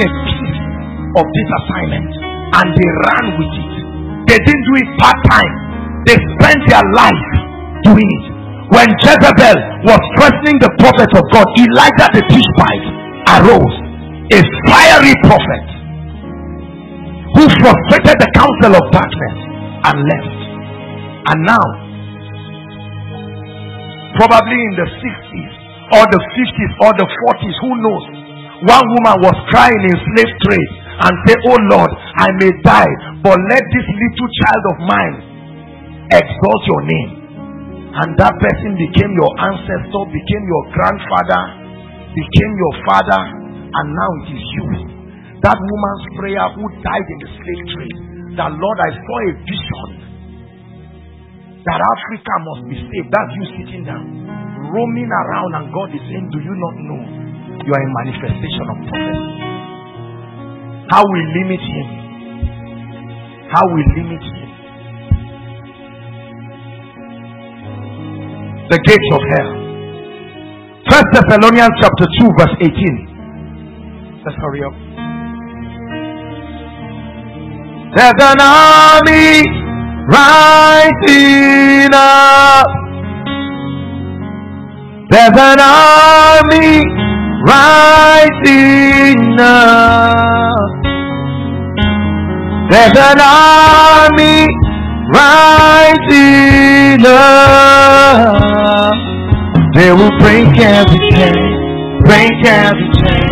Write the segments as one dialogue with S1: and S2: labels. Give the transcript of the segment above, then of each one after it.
S1: a piece of this assignment and they ran with it. They didn't do it part time, they spent their life doing it. When Jezebel was threatening the prophet of God, Elijah the Tishbite arose, a fiery prophet who frustrated the counsel of darkness and left. And now, probably in the 60s or the 50s or the 40s, who knows? One woman was crying in slave trade and said, Oh Lord, I may die, but let this little child of mine exalt your name. And that person became your ancestor, became your grandfather, became your father, and now it is you. That woman's prayer who died in the slave trade. That Lord, I saw a vision that Africa must be saved. That's you sitting down, roaming around, and God is saying, Do you not know you are a manifestation of prophecy? How we limit Him? How we limit Him? The gates of hell. First Thessalonians chapter 2, verse 18. Let's hurry up. There's an army rising up. There's an army rising up. There's an army rising up. They will break every chain, break every chain,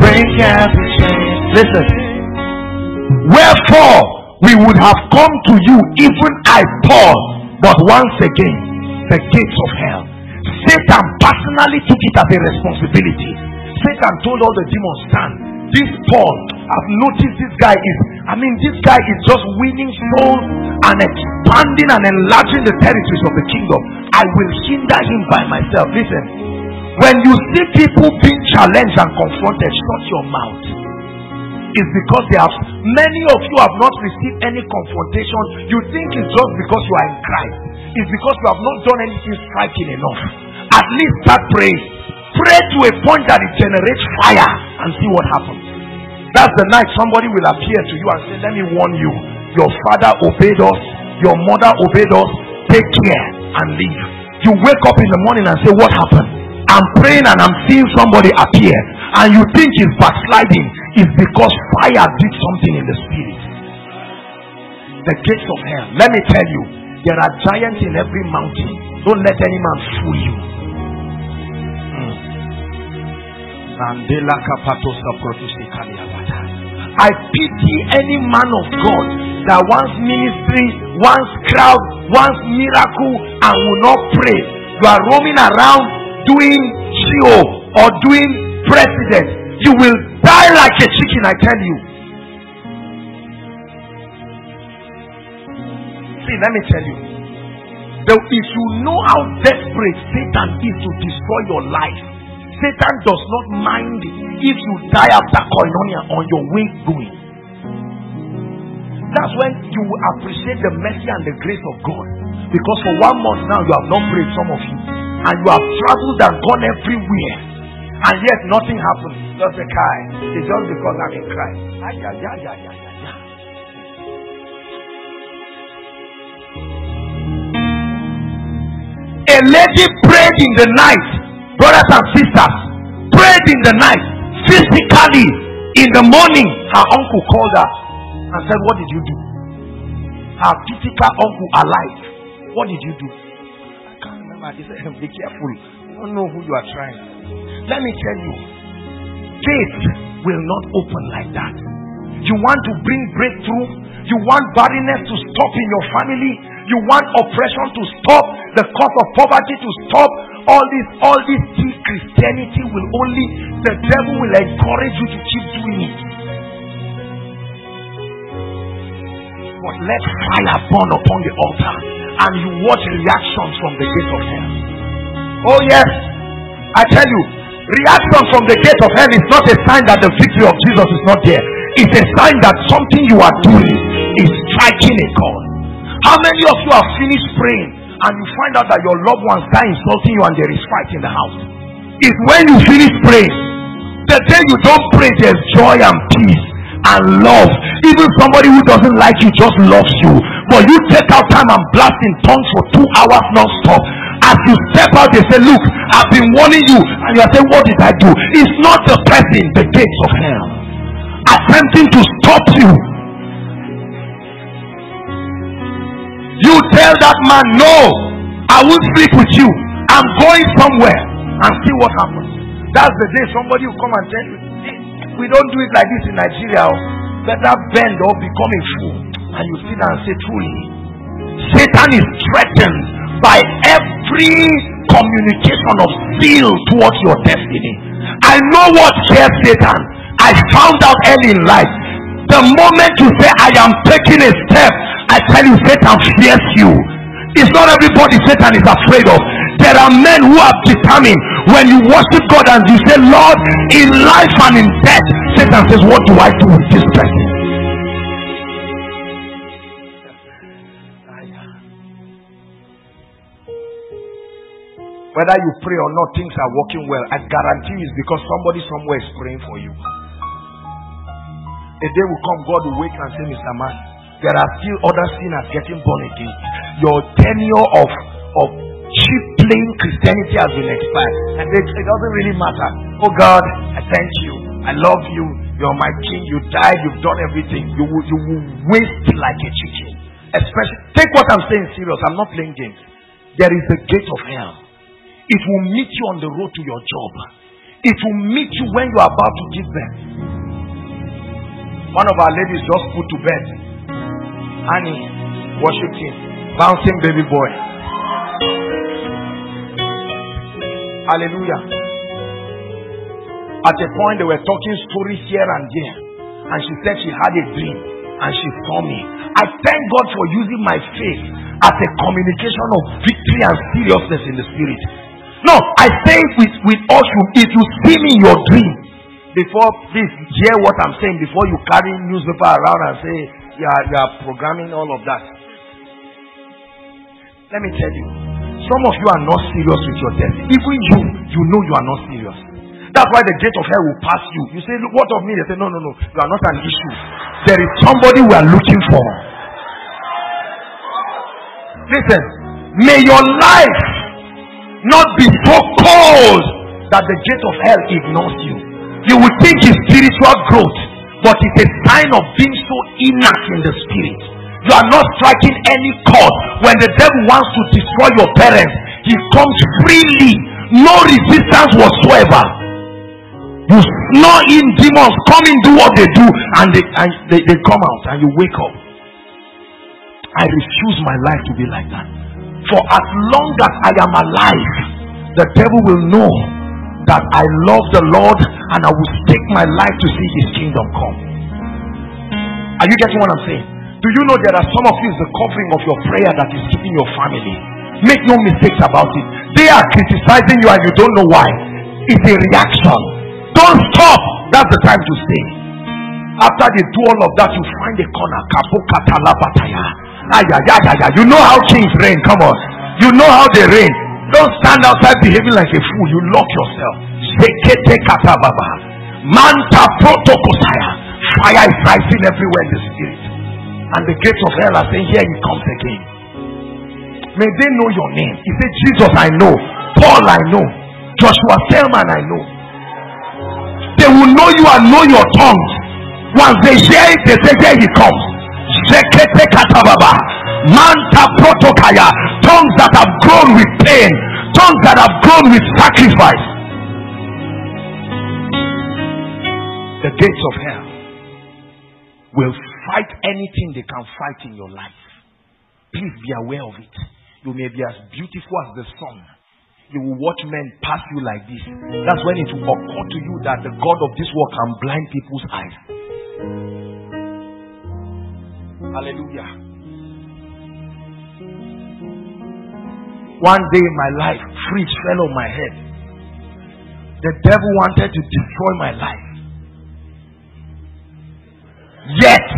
S1: break every chain. Listen. Wherefore, we would have come to you, even I, Paul. But once again, the gates of hell. Satan personally took it as a responsibility. Satan told all the demons, stand. This Paul, I've noticed this guy is, I mean, this guy is just winning souls and expanding and enlarging the territories of the kingdom. I will hinder him by myself. Listen, when you see people being challenged and confronted, shut your mouth It's because they have many of you have not received any confrontation. You think it's just because you are in Christ. It's because you have not done anything striking enough. At least start praying. Pray to a point that it generates fire and see what happens. That's the night somebody will appear to you and say, Let me warn you. Your father obeyed us, your mother obeyed us. Take care and leave. You wake up in the morning and say, What happened? I'm praying and I'm seeing somebody appear, and you think he's backsliding is because fire did something in the spirit. The gates of hell. Let me tell you, there are giants in every mountain. Don't let any man fool you. I pity any man of God that wants ministry, wants crowd, wants miracle, and will not pray. You are roaming around doing CEO or doing president you will die like a chicken, I tell you. See, let me tell you. If you know how desperate Satan is to destroy your life, Satan does not mind if you die after koinonia on your way going. That's when you will appreciate the mercy and the grace of God. Because for one month now you have not prayed, some of you, and you have traveled and gone everywhere and yet nothing happened. Just a cry. It's just because I'm in Christ. A lady prayed in the night, brothers and sisters, prayed in the night, physically. In the morning, her uncle called her and said, What did you do? Her physical uncle alive. What did you do? I can't remember. He said, Be careful. You don't know who you are trying. Let me tell you, faith will not open like that. You want to bring breakthrough, you want barrenness to stop in your family, you want oppression to stop, the cause of poverty to stop. All this, all this Christianity will only, the devil will encourage you to keep doing it. But let fire burn upon the altar and you watch reactions from the gate of hell. Oh, yes, I tell you, Reaction from the gate of hell is not a sign that the victory of Jesus is not there. It's a sign that something you are doing is striking a chord. How many of you have finished praying and you find out that your loved ones are insulting you and there is fight in the house? It's when you finish praying The day you don't pray, there's joy and peace and love. Even somebody who doesn't like you just loves you. But you take out time and blast in tongues for two hours non-stop. As you step out, they say, Look, I've been warning you. And you are saying, What did I do? It's not the person, the gates of hell. Attempting to stop you. You tell that man, No, I speak with you. I'm going somewhere and see what happens. That's the day somebody will come and tell you, we don't do it like this in Nigeria. Oh. Better bend or become a fool. And you sit and say, truly, Satan is threatened by every communication of zeal towards your destiny. I know what scares Satan. I found out early in life. The moment you say, I am taking a step, I tell you, Satan fears you. It's not everybody Satan is afraid of. There are men who are determined when you worship God and you say, Lord, in life and in death, Satan says, What do I do with this person? Whether you pray or not, things are working well. I guarantee you it's because somebody somewhere is praying for you. A day will come, God will wake and say, Mr. Man, there are still other sinners getting born again. Your tenure of, of cheap plain Christianity has been expired. And it, it doesn't really matter. Oh God, I thank you. I love you. You're my king. You died. You've done everything. You will, you will waste like a chicken. Especially, take what I'm saying serious. I'm not playing games. There is a gate of hell. It will meet you on the road to your job. It will meet you when you are about to give birth. One of our ladies just put to bed. Annie, worship him. Bouncing baby boy. Hallelujah. At a point, they were talking stories here and there. And she said she had a dream and she saw me. I thank God for using my faith as a communication of victory and seriousness in the spirit. No, I say with, with us, if you see me in your dream, before please hear what I'm saying, before you carry newspaper around and say you are, you are programming all of that. Let me tell you, some of you are not serious with your death. Even you, you know you are not serious. That's why the gate of hell will pass you. You say, What of me? They say, No, no, no. You are not an issue. There is somebody we are looking for. Listen, may your life not be so cold that the gate of hell ignores you. You will think it's spiritual growth, but it's a sign of being so inert in the spirit. You are not striking any chord. When the devil wants to destroy your parents, he comes freely, no resistance whatsoever. You snore in demons, come in, do what they do, and they, and they, they come out, and you wake up. I refuse my life to be like that. For as long as I am alive, the devil will know that I love the Lord and I will stake my life to see his kingdom come. Are you getting what I'm saying? Do you know there are some of you is the covering of your prayer that is keeping your family? Make no mistakes about it. They are criticizing you and you don't know why. It's a reaction. Don't stop. That's the time to stay. After they do all of that, you find a corner. You know how kings reign. Come on. You know how they reign. Don't stand outside behaving like a fool. You lock yourself. Manta protokosaya. Fire is rising everywhere in the spirit and the gates of hell are saying, Here he comes again. May they know your name. He said, Jesus, I know. Paul, I know. Joshua Selman, I know. They will know you and know your tongues. Once they hear it, they say, Here he comes. Zekete katababa. Manta protokaya. Tongues that have grown with pain. Tongues that have grown with sacrifice. The gates of hell will fight anything they can fight in your life. Please be aware of it. You may be as beautiful as the sun. You will watch men pass you like this. That's when it will occur to you that the God of this world can blind people's eyes. Hallelujah. One day in my life, fridge fell on my head. The devil wanted to destroy my life. Yet,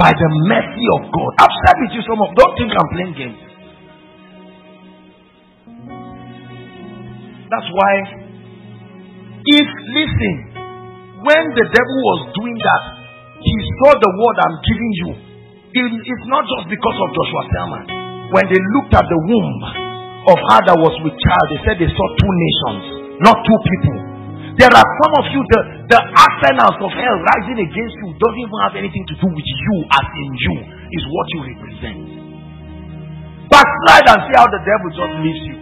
S1: by the mercy of God, I've said with you some of don't think I'm playing games. That's why, if listen, when the devil was doing that, he saw the word I'm giving you. it's not just because of Joshua Selman. When they looked at the womb of her that was with child, they said they saw two nations, not two people. There are some of you, the, the arsenals of hell rising against you doesn't even have anything to do with you as in you, is what you represent. Backslide and see how the devil just leaves you.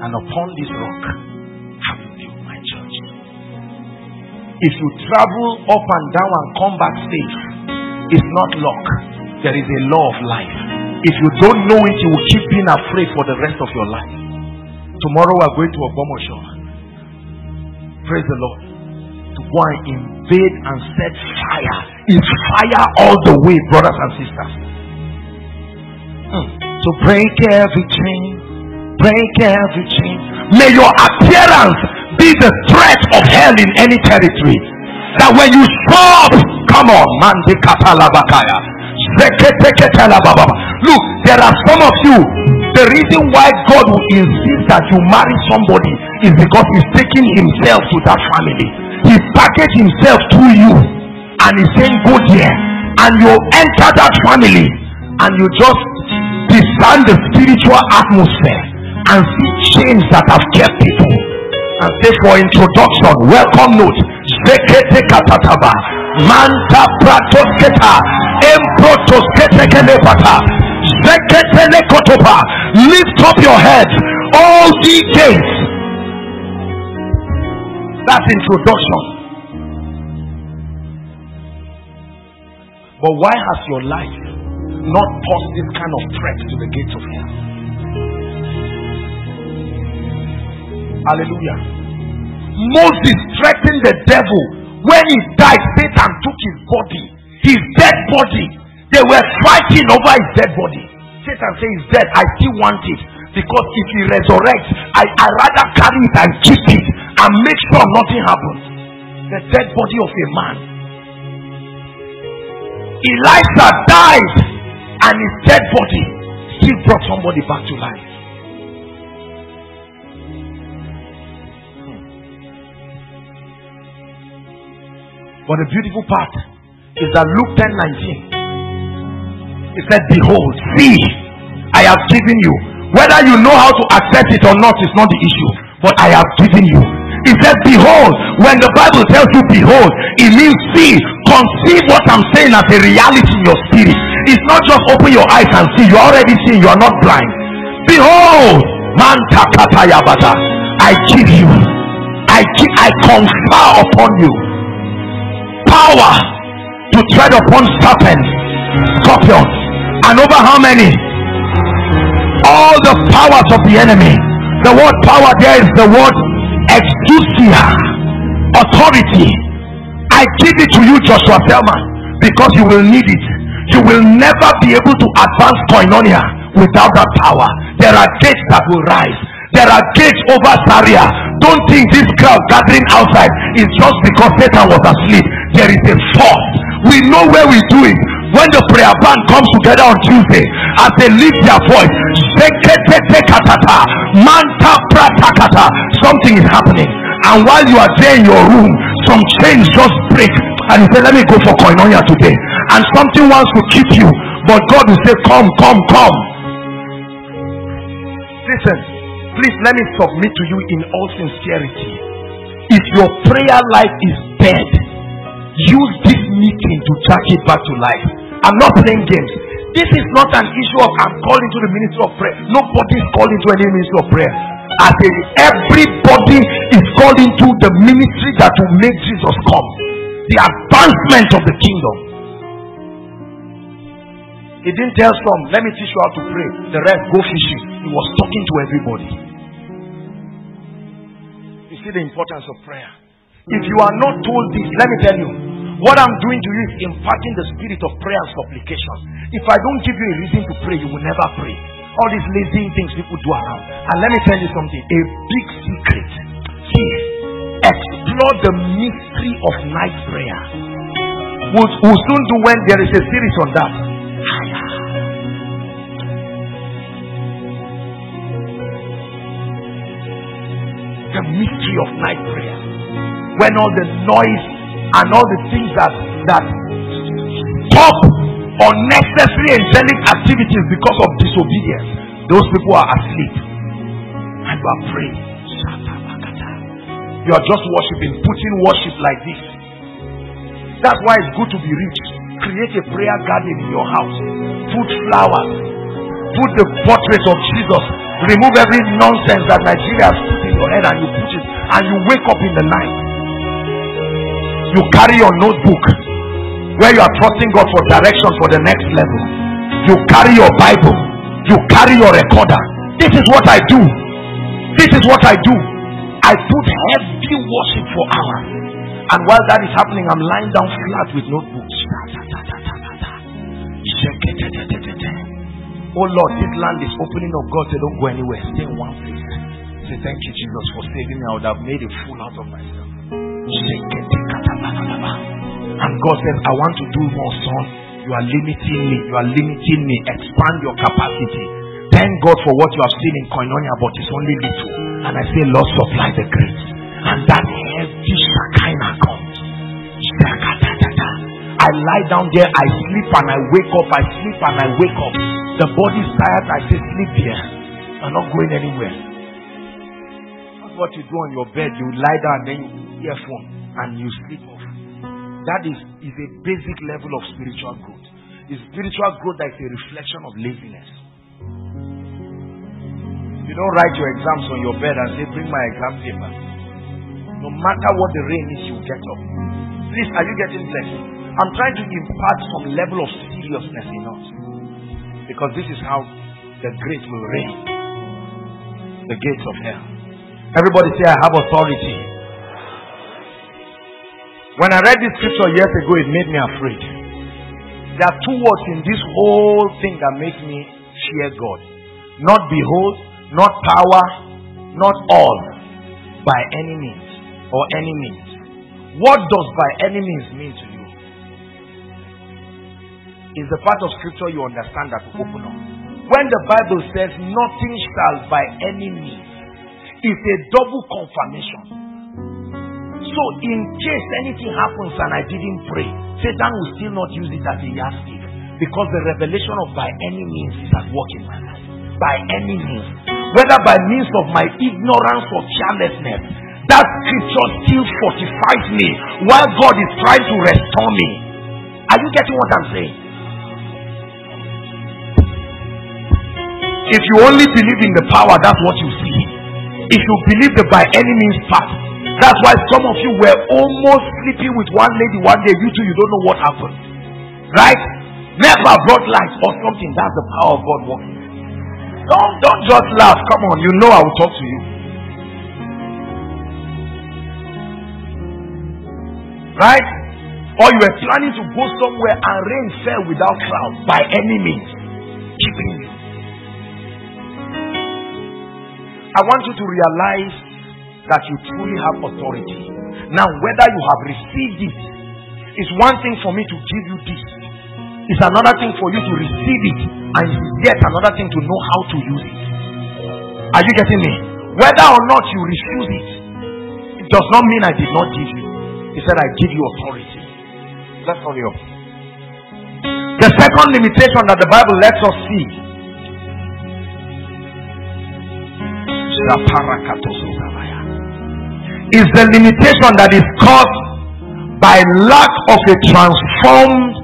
S1: And upon this rock, I will build my church. If you travel up and down and come back safe, it's not luck. There is a law of life. If you don't know it, you will keep being afraid for the rest of your life. Tomorrow we are going to Ogbomoso. Praise the Lord. To go and invade and set fire. It's fire all the way, brothers and sisters. Hmm. So break every chain break every chain. May your appearance be the threat of hell in any territory. That when you stop, come on, man, Look, there are some of you. The reason why God will insist that you marry somebody is because He's taking Himself to that family. He packaged Himself to you, and He's saying, "Go there," and you enter that family, and you just discern the spiritual atmosphere and see chains that have kept people. And say for introduction, welcome note. Manta pratosketa. Lekotopa. Lift up your head. All the gates. That's introduction. But why has your life not posed this kind of threat to the gates of hell? Hallelujah. Moses threatened the devil. When he died, Satan took his body, his dead body. They were fighting over his dead body. Satan says he's dead. I still want it. Because if he resurrects, I, I rather carry it and keep it and make sure nothing happens. The dead body of a man. Elijah died and his dead body still brought somebody back to life. Hmm. But the beautiful part is that Luke 10 19. He said, Behold, see, I have given you. Whether you know how to accept it or not is not the issue. But I have given you. He said, Behold, when the Bible tells you behold, it means see, conceive what I'm saying as a reality in your spirit. It's not just open your eyes and see, you're already seeing, you are not blind. Behold, man takatayabata. I give you, I give, I confer upon you power to tread upon serpents, scorpions, and over how many? All the powers of the enemy. The word power there is the word exousia, authority. I give it to you, Joshua Selman, because you will need it. You will never be able to advance koinonia without that power. There are gates that will rise. There are gates over Zaria. Don't think this crowd gathering outside is just because Satan was asleep there is a force. We know where we do it. When the prayer band comes together on Tuesday, as they lift their voice, something is happening. And while you are there in your room, some chains just break. And you say, Let me go for koinonia today. And something wants to keep you. But God will say, Come, come, come. Listen, please let me submit to you in all sincerity. If your prayer life is dead, use this meeting to jack it back to life. I'm not playing games. This is not an issue of I'm calling to the ministry of prayer. Nobody is calling to any ministry of prayer. As a, everybody is calling to the ministry that will make Jesus come. The advancement of the kingdom. He didn't tell some, let me teach you how to pray. The rest go fishing. He was talking to everybody. You see the importance of prayer. If you are not told this, let me tell you, what I'm doing to you is imparting the spirit of prayer and supplication. If I don't give you a reason to pray, you will never pray. All these lazy things people do around. And let me tell you something a big secret. See, explore the mystery of night prayer. We'll, we'll soon do when there is a series on that. The mystery of night prayer. When all the noise and all the things that that stop unnecessary angelic activities because of disobedience, those people are asleep. And you are praying. You are just worshiping, putting worship like this. That's why it's good to be rich. Create a prayer garden in your house. Put flowers. Put the portrait of Jesus. Remove every nonsense that Nigeria has put in your head and you put it. And you wake up in the night. You carry your notebook where you are trusting God for direction for the next level. You carry your Bible. You carry your recorder. This is what I do. This is what I do. I put heavy worship for hours. And while that is happening, I'm lying down flat with notebooks. Oh Lord, this land is opening up. God said, Don't go anywhere. Stay in one place. Say, Thank you, Jesus, for saving me. I would have made a fool out of myself. And God said, I want to do more, son. You are limiting me. You are limiting me. Expand your capacity. Thank God for what you have seen in Koinonia, but it's only little. And I say, Lord, supply the grace. And that heavy Shekinah comes. I lie down there, I sleep and I wake up, I sleep and I wake up. The body is tired, I say, sleep here. I'm not going anywhere. That's what you do on your bed. You lie down and then you earphone and you sleep off. That is, is a basic level of spiritual growth. The spiritual growth that is a reflection of laziness. You don't write your exams on your bed and say, Bring my exam paper. No matter what the rain is, you get up. Please, are you getting blessed? I'm trying to impart some level of seriousness in us. Because this is how the great will reign. The gates of hell. Everybody say, I have authority. When I read this scripture years ago, it made me afraid. There are two words in this whole thing that make me fear God. Not behold, not power, not all, by any means or any means. What does by any means mean to you? Is the part of scripture you understand that will open up. When the Bible says nothing shall by any means, it's a double confirmation. So, in case anything happens and I didn't pray, Satan will still not use it as a yardstick because the revelation of by any means is at work in my life. By any means, whether by means of my ignorance or carelessness, that scripture still fortifies me while God is trying to restore me. Are you getting what I'm saying? If you only believe in the power, that's what you see. If you believe the by any means part, that's why some of you were almost sleeping with one lady one day. You two, you don't know what happened. Right? Never brought light or something. That's the power of God working. Don't, don't just laugh. Come on. You know I will talk to you. Right? Or you were planning to go somewhere and rain fell without cloud by any means. Keeping you. I want you to realize that you truly have authority. Now, whether you have received it is one thing for me to give you this. It's another thing for you to receive it, and yet another thing to know how to use it. Are you getting me? Whether or not you refuse it, it does not mean I did not give you. He said, I give you authority. Let's hurry up. The second limitation that the Bible lets us see is the limitation that is caused by lack of a transformed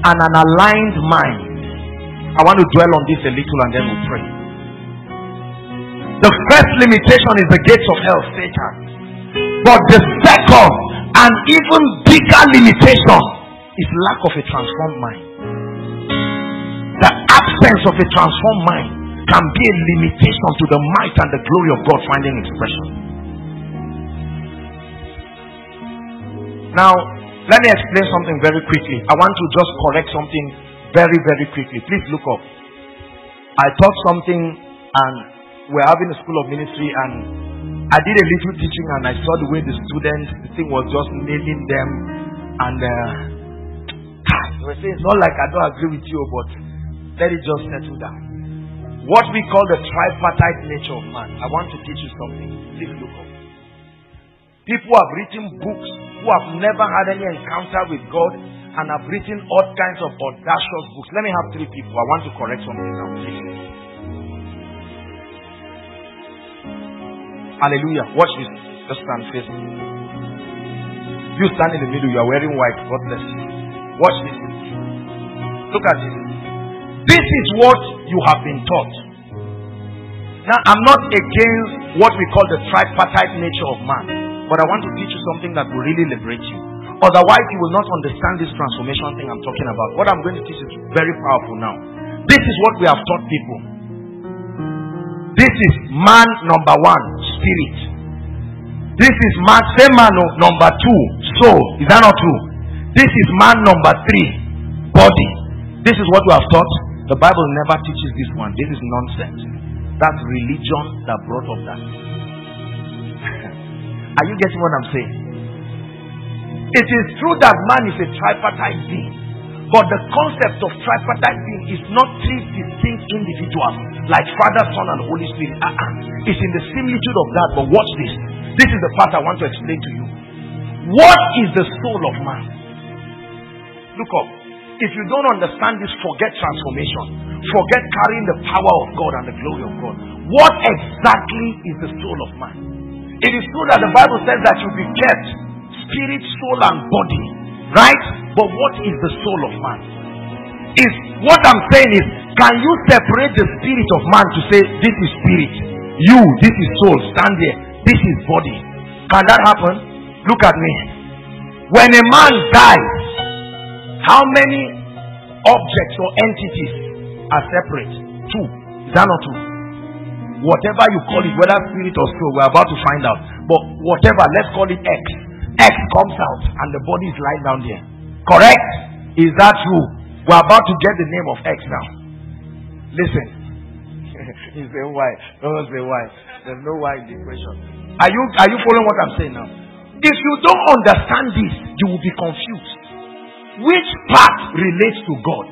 S1: and an aligned mind. I want to dwell on this a little and then we'll pray. The first limitation is the gates of hell, Satan. But the second and even bigger limitation is lack of a transformed mind. The absence of a transformed mind can be a limitation to the might and the glory of God finding expression. Now, let me explain something very quickly. I want to just correct something very, very quickly. Please look up. I taught something and we're having a school of ministry and I did a little teaching and I saw the way the students, the thing was just nailing them and uh, they were saying, it's not like I don't agree with you, but let it just settle down. What we call the tripartite nature of man. I want to teach you something. Please look up. People have written books who have never had any encounter with God and have written all kinds of audacious books. Let me have three people. I want to correct something now. Hallelujah. Watch this. Just stand facing. You stand in the middle. You are wearing white. God bless you. Watch this. Look at this. This is what you have been taught. Now, I'm not against what we call the tripartite nature of man. But I want to teach you something that will really liberate you. Otherwise, you will not understand this transformation thing I'm talking about. What I'm going to teach is very powerful now. This is what we have taught people. This is man number one, spirit. This is man, same man number two, soul. Is that not true? This is man number three, body. This is what we have taught. The Bible never teaches this one. This is nonsense. That's religion that brought up that. Are you getting what I'm saying? It is true that man is a tripartite being. But the concept of tripartite being is not three distinct individuals like Father, Son, and Holy Spirit. Uh-uh. It's in the similitude of that. But watch this. This is the part I want to explain to you. What is the soul of man? Look up. If you don't understand this, forget transformation. Forget carrying the power of God and the glory of God. What exactly is the soul of man? It is true that the Bible says that you be kept spirit, soul, and body. Right? But what is the soul of man? Is what I'm saying is, can you separate the spirit of man to say, this is spirit, you, this is soul, stand there, this is body? Can that happen? Look at me. When a man dies, how many objects or entities are separate? Two. Is that not true? Whatever you call it, whether spirit or soul, we're about to find out. But whatever, let's call it X. X comes out and the body is lying down there. Correct? Is that true? We're about to get the name of X now. Listen. you say why? Don't say why. There's no why in the equation. Are you are you following what I'm saying now? If you don't understand this, you will be confused. Which part relates to God?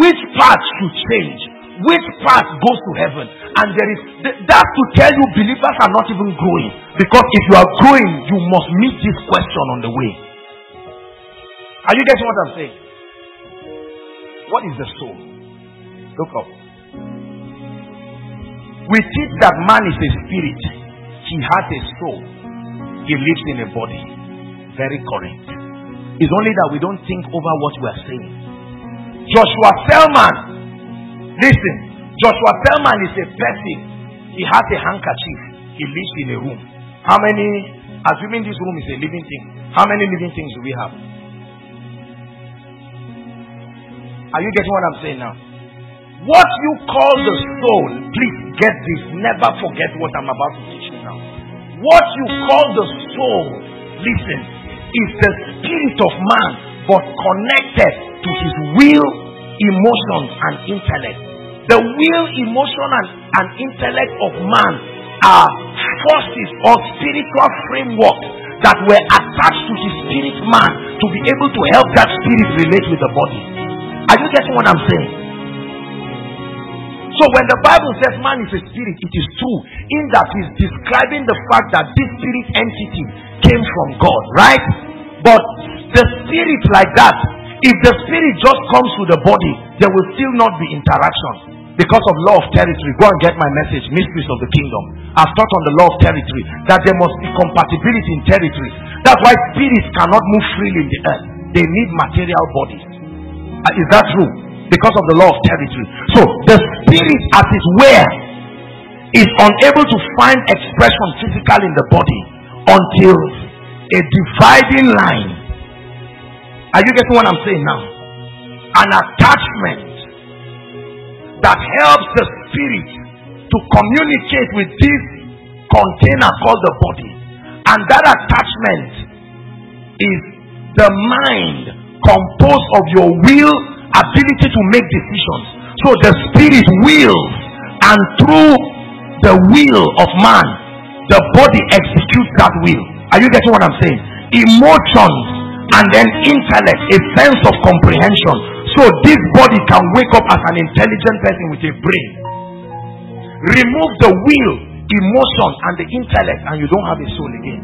S1: Which part should change? Which part goes to heaven. And there is that to tell you believers are not even growing. Because if you are growing, you must meet this question on the way. Are you getting what I'm saying? What is the soul? Look up. We teach that man is a spirit. He has a soul. He lives in a body. Very correct. It's only that we don't think over what we are saying. Joshua Selman Listen, Joshua Selman is a person. He has a handkerchief. He lives in a room. How many, assuming this room is a living thing, how many living things do we have? Are you getting what I'm saying now? What you call the soul, please get this. Never forget what I'm about to teach you now. What you call the soul, listen, is the spirit of man, but connected to his will, emotions, and intellect. The will, emotion, and, and intellect of man are forces or spiritual frameworks that were attached to his spirit man to be able to help that spirit relate with the body. Are you getting what I'm saying? So when the Bible says man is a spirit, it is true in that he's describing the fact that this spirit entity came from God, right? But the spirit like that, if the spirit just comes to the body, there will still not be interaction because of law of territory. Go and get my message, Mysteries of the Kingdom. I've taught on the law of territory that there must be compatibility in territories. That's why spirits cannot move freely in the earth. They need material bodies. Uh, is that true? Because of the law of territory. So the spirit as it were is unable to find expression physical in the body until a dividing line. Are you getting what I'm saying now? An attachment that helps the spirit to communicate with this container called the body. And that attachment is the mind composed of your will, ability to make decisions. So the spirit wills, and through the will of man, the body executes that will. Are you getting what I'm saying? Emotions and then intellect, a sense of comprehension so this body can wake up as an intelligent person with a brain. Remove the will, emotion, and the intellect, and you don't have a soul again.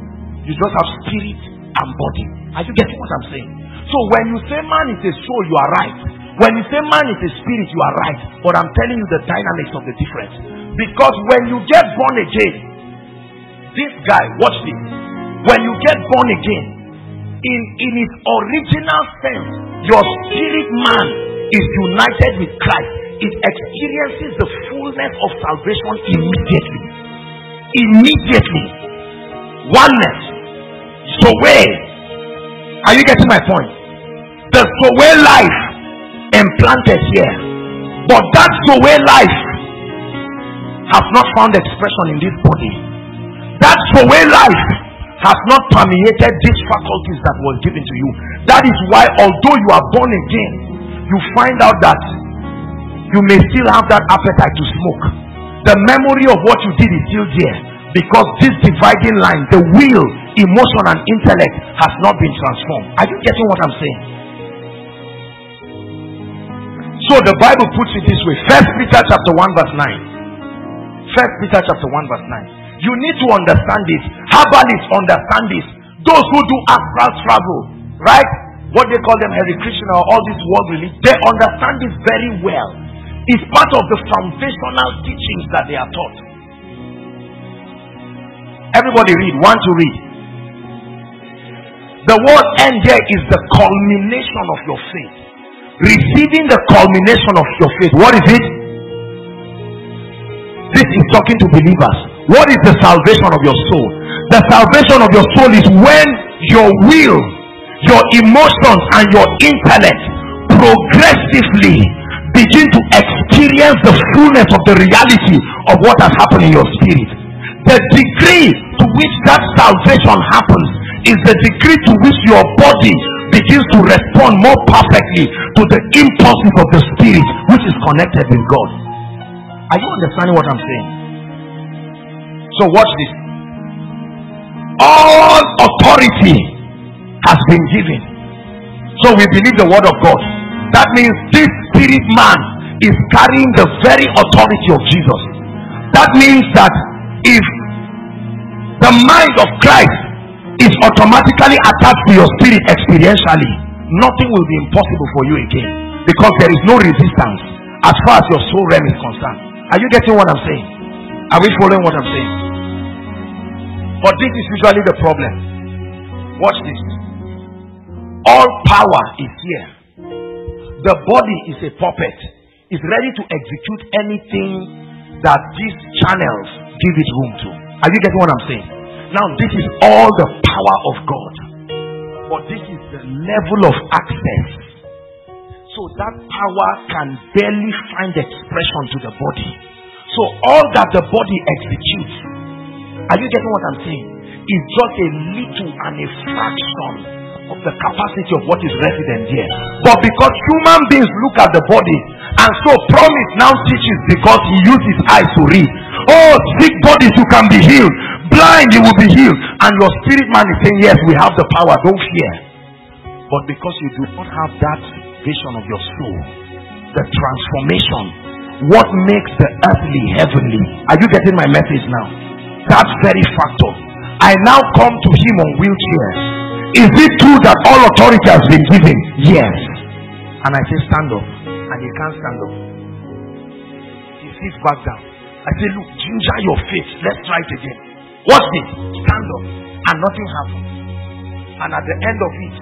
S1: You just have spirit and body. Are you getting what I'm saying? So when you say man is a soul, you are right. When you say man is a spirit, you are right. But I'm telling you the dynamics of the difference. Because when you get born again, this guy, watch this. When you get born again, in, in its original sense, your spirit man is united with Christ. It experiences the fullness of salvation immediately. Immediately. Oneness. Where? Are you getting my point? The Zoe life implanted here. But that Zoe life has not found expression in this body. That Zoe life has not permeated these faculties that was given to you. That is why, although you are born again, you find out that you may still have that appetite to smoke. The memory of what you did is still there because this dividing line, the will, emotion, and intellect, has not been transformed. Are you getting what I'm saying? So the Bible puts it this way First Peter chapter 1, verse 9. First Peter chapter 1, verse 9. You need to understand this. Herbalists understand this. Those who do astral travel, right? What they call them Hare Krishna or all these world religion, they understand this very well. It's part of the foundational teachings that they are taught. Everybody read. want to read. The word end there is the culmination of your faith. Receiving the culmination of your faith. What is it? This is talking to believers. What is the salvation of your soul? The salvation of your soul is when your will, your emotions, and your intellect progressively begin to experience the fullness of the reality of what has happened in your spirit. The degree to which that salvation happens is the degree to which your body begins to respond more perfectly to the impulses of the spirit which is connected with God. Are you understanding what I'm saying? So watch this. All authority has been given. So we believe the word of God. That means this spirit man is carrying the very authority of Jesus. That means that if the mind of Christ is automatically attached to your spirit experientially, nothing will be impossible for you again because there is no resistance as far as your soul realm is concerned. Are you getting what I'm saying? Are we following what I'm saying? But this is usually the problem. Watch this. All power is here. The body is a puppet. It's ready to execute anything that these channels give it room to. Are you getting what I'm saying? Now, this is all the power of God. But this is the level of access. So that power can barely find expression to the body. So all that the body executes are you getting what I'm saying? It's just a little and a fraction of the capacity of what is resident here. But because human beings look at the body, and so promise now teaches because he used his eyes to read. Oh, sick bodies, you can be healed. Blind, you will be healed. And your spirit man is saying, Yes, we have the power, don't fear. But because you do not have that vision of your soul, the transformation, what makes the earthly heavenly. Are you getting my message now? That very factor. I now come to him on wheelchair. Is it true that all authority has been given? Yes. And I say, stand up. And he can't stand up. He sits back down. I say, look, ginger your face. Let's try it again. Watch this. Stand up. And nothing happens. And at the end of it,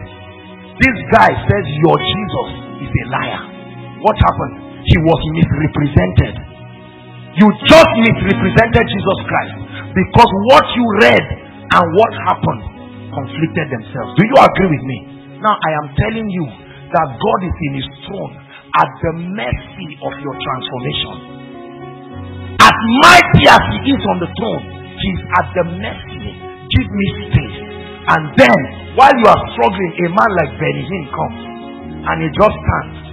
S1: this guy says, Your Jesus is a liar. What happened? He was misrepresented. You just misrepresented Jesus Christ because what you read and what happened conflicted themselves. Do you agree with me? Now, I am telling you that God is in His throne at the mercy of your transformation. As mighty as He is on the throne, He is at the mercy. Give me space. And then, while you are struggling, a man like Benny Hinn comes and he just stands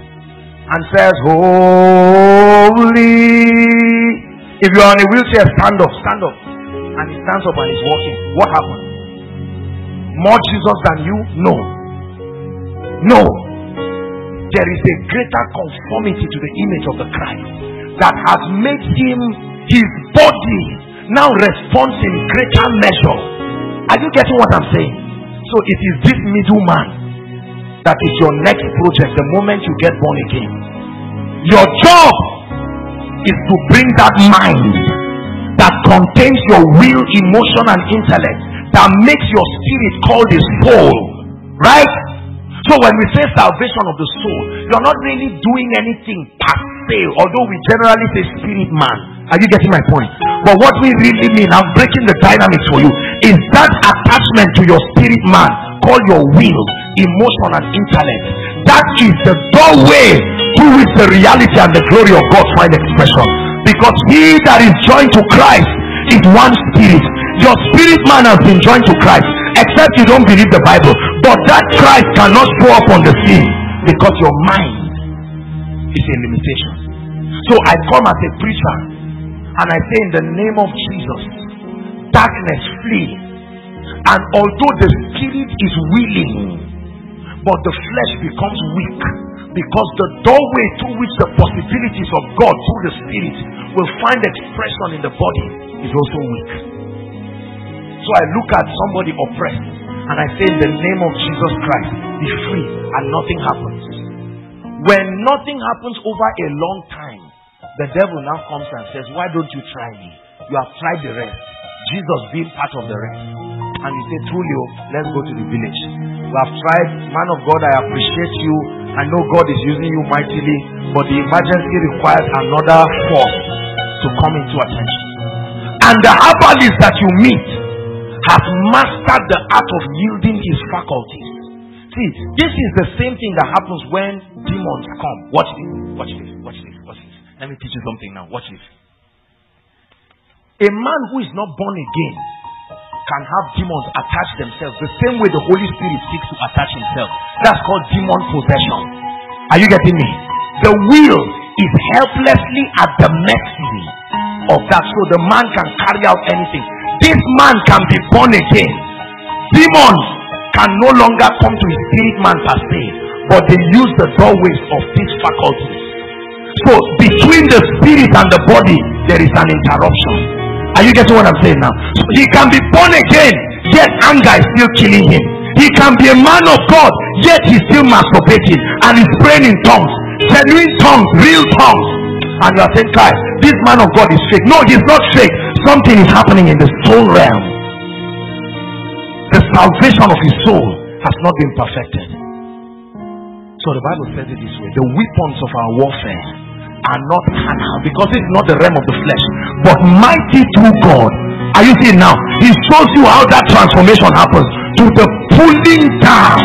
S1: and says, Holy. If you are on a wheelchair, stand up, stand up and he stands up and is walking. What happened? More Jesus than you? No. No. There is a greater conformity to the image of the Christ that has made him his body now responds in greater measure Are you getting what I'm saying? So it is this middleman that is your next project the moment you get born again. Your job is to bring that mind that contains your will, emotion, and intellect that makes your spirit called a soul. Right? So when we say salvation of the soul, you're not really doing anything per se, although we generally say spirit man. Are you getting my point? But what we really mean, I'm breaking the dynamics for you, is that attachment to your spirit man called your will, emotion, and intellect. That is the doorway through which the reality and the glory of God find expression. Because he that is joined to Christ is one spirit. Your spirit man has been joined to Christ, except you don't believe the Bible. But that Christ cannot show up on the scene because your mind is a limitation. So I come as a preacher and I say, in the name of Jesus, darkness flee. And although the spirit is willing, but the flesh becomes weak because the doorway through which the possibilities of God through the spirit will find expression in the body is also weak. So I look at somebody oppressed and I say, In the name of Jesus Christ, be free, and nothing happens. When nothing happens over a long time, the devil now comes and says, Why don't you try me? You have tried the rest. Jesus being part of the rest. And you say, Truly, oh, let's go to the village. You have tried, man of God, I appreciate you. I know God is using you mightily, but the emergency requires another force to come into attention. And the herbalist that you meet has mastered the art of yielding his faculties. See, this is the same thing that happens when demons come. Watch this, watch this, watch this. Let me teach you something now. Watch this. A man who is not born again can have demons attach themselves the same way the Holy Spirit seeks to attach himself. That's called demon possession. Are you getting me? The will is helplessly at the mercy of that. So the man can carry out anything. This man can be born again. Demons can no longer come to his spirit man per se, but they use the doorways of these faculties between the spirit and the body, there is an interruption. Are you getting what I'm saying now? So he can be born again, yet anger is still killing him. He can be a man of God, yet he's still masturbating and he's praying in tongues, genuine tongues, real tongues. And you are saying, Kai, this man of God is fake. No, he's not fake. Something is happening in the soul realm. The salvation of his soul has not been perfected. So the Bible says it this way the weapons of our warfare are not carnal because it's not the realm of the flesh, but mighty through God. Are you seeing now? He shows you how that transformation happens to the pulling down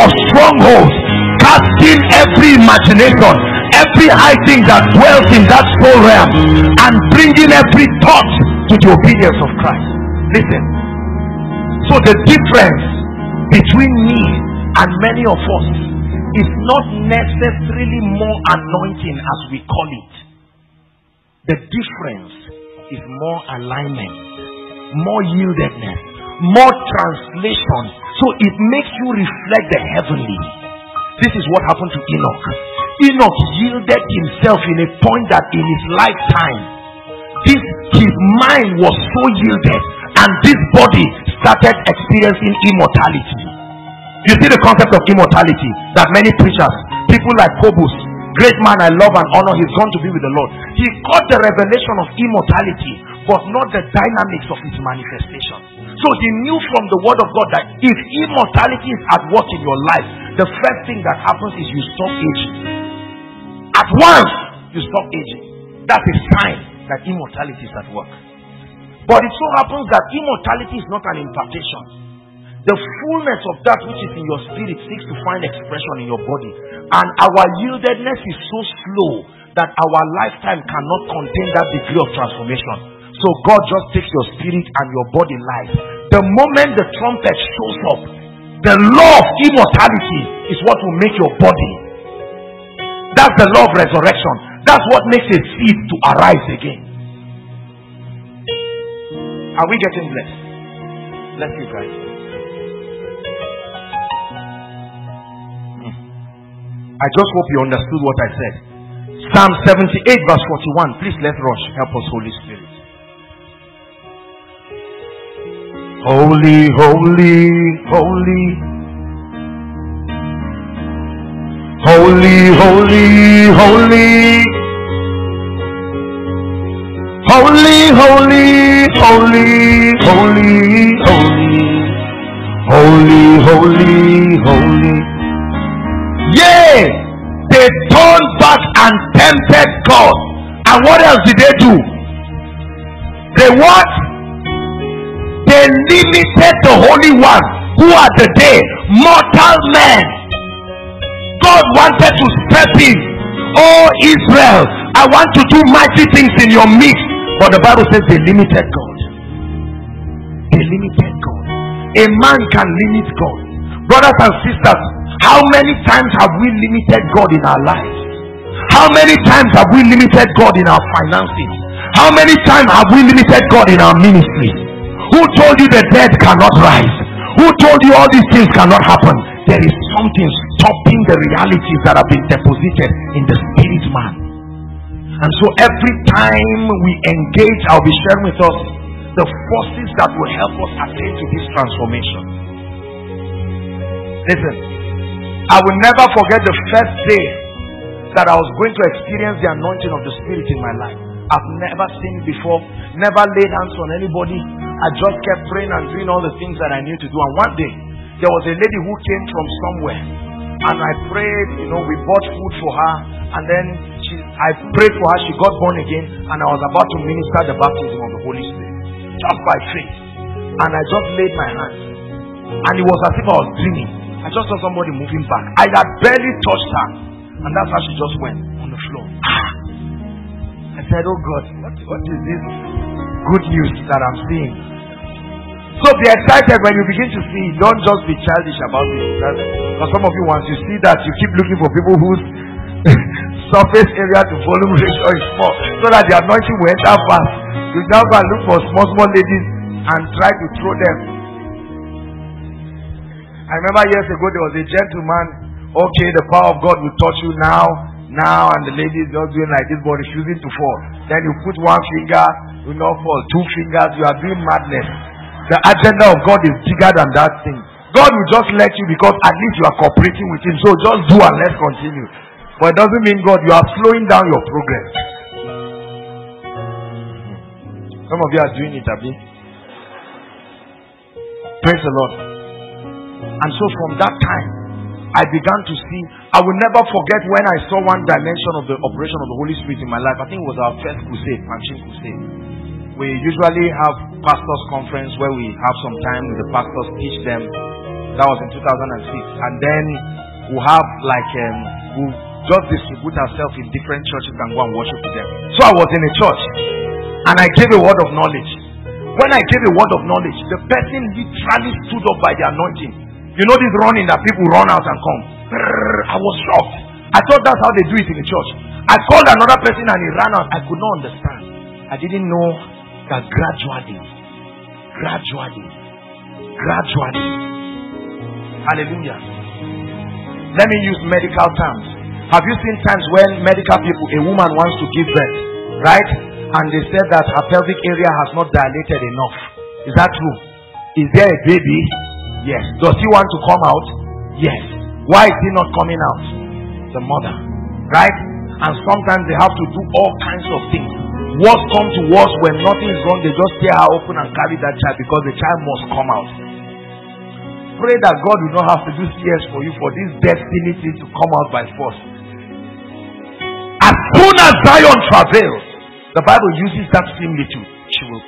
S1: of strongholds, casting every imagination, every high thing that dwells in that soul realm, and bringing every thought to the obedience of Christ. Listen. So the difference between me and many of us is not necessarily more anointing as we call it. The difference is more alignment, more yieldedness, more translation. So it makes you reflect the heavenly. This is what happened to Enoch. Enoch yielded himself in a point that in his lifetime, this his mind was so yielded, and this body started experiencing immortality. You see the concept of immortality that many preachers, people like Phobos, great man I love and honor, he's gone to be with the Lord. He got the revelation of immortality, but not the dynamics of its manifestation. So he knew from the word of God that if immortality is at work in your life, the first thing that happens is you stop aging. At once, you stop aging. That's a sign that immortality is at work. But it so happens that immortality is not an impartation the fullness of that which is in your spirit seeks to find expression in your body. And our yieldedness is so slow that our lifetime cannot contain that degree of transformation. So God just takes your spirit and your body life. The moment the trumpet shows up, the law of immortality is what will make your body. That's the law of resurrection. That's what makes a seed to arise again. Are we getting blessed? Let's see, guys. I just hope you understood what I said. Psalm 78, verse 41. Please let's rush. Help us, Holy Spirit. Holy, holy, holy. Holy, holy, holy. Holy, holy, holy, holy, holy. Holy, holy, holy. Yea, they turned back and tempted God. And what else did they do? They what? they limited the Holy One, who are the day mortal men. God wanted to step in. Oh, Israel, I want to do mighty things in your midst. But the Bible says they limited God. They limited God. A man can limit God. Brothers and sisters, how many times have we limited God in our lives? How many times have we limited God in our finances? How many times have we limited God in our ministry? Who told you the dead cannot rise? Who told you all these things cannot happen? There is something stopping the realities that have been deposited in the spirit man. And so every time we engage, I'll be sharing with us the forces that will help us attain to this transformation. Listen, I will never forget the first day that I was going to experience the anointing of the Spirit in my life. I've never seen it before, never laid hands on anybody, I just kept praying and doing all the things that I knew to do. And one day, there was a lady who came from somewhere. And I prayed, you know, we bought food for her. And then she, I prayed for her. She got born again. And I was about to minister the baptism of the Holy Spirit. Just by faith. And I just laid my hands. And it was as if I was dreaming. I just saw somebody moving back. I had barely touched her. And that's how she just went on the floor. Ah! I said, Oh God, what, what is this good news that I'm seeing? So be excited when you begin to see. Don't just be childish about it. Because some of you, once you see that, you keep looking for people whose surface area to volume ratio is small, so that the anointing will enter fast. You now go and look for small, small ladies and try to throw them. I remember years ago there was a gentleman. Okay, the power of God will touch you now, now, and the lady is just doing like this, but refusing to fall. Then you put one finger, you not fall. Two fingers, you are doing madness. The agenda of God is bigger than that thing. God will just let you because at least you are cooperating with Him. So just do and let's continue. But it doesn't mean God, you are slowing down your progress. Some of you are doing it, Abi. Praise the Lord. And so from that time, I began to see. I will never forget when I saw one dimension of the operation of the Holy Spirit in my life. I think it was our first crusade, Pankshin Crusade. We usually have pastors conference where we have some time with the pastors, teach them. That was in 2006. And then we have like, um, we just distribute ourselves in different churches and go and worship with them. So I was in a church and I gave a word of knowledge. When I gave a word of knowledge, the person literally stood up by the anointing. You know this running that people run out and come. I was shocked. I thought that's how they do it in the church. I called another person and he ran out. I could not understand. I didn't know that gradually, gradually, gradually, hallelujah. Let me use medical terms. Have you seen times when medical people, a woman wants to give birth, right? And they said that her pelvic area has not dilated enough. Is that true? Is there a baby? Yes. Does he want to come out? Yes. Why is he not coming out? The mother. Right? And sometimes they have to do all kinds of things Worst comes to worst when nothing is wrong, they just tear her open and carry that child because the child must come out. Pray that God will not have to do CS for you for this destiny thing to come out by force. As soon as Zion travails, the Bible uses that similitude. She will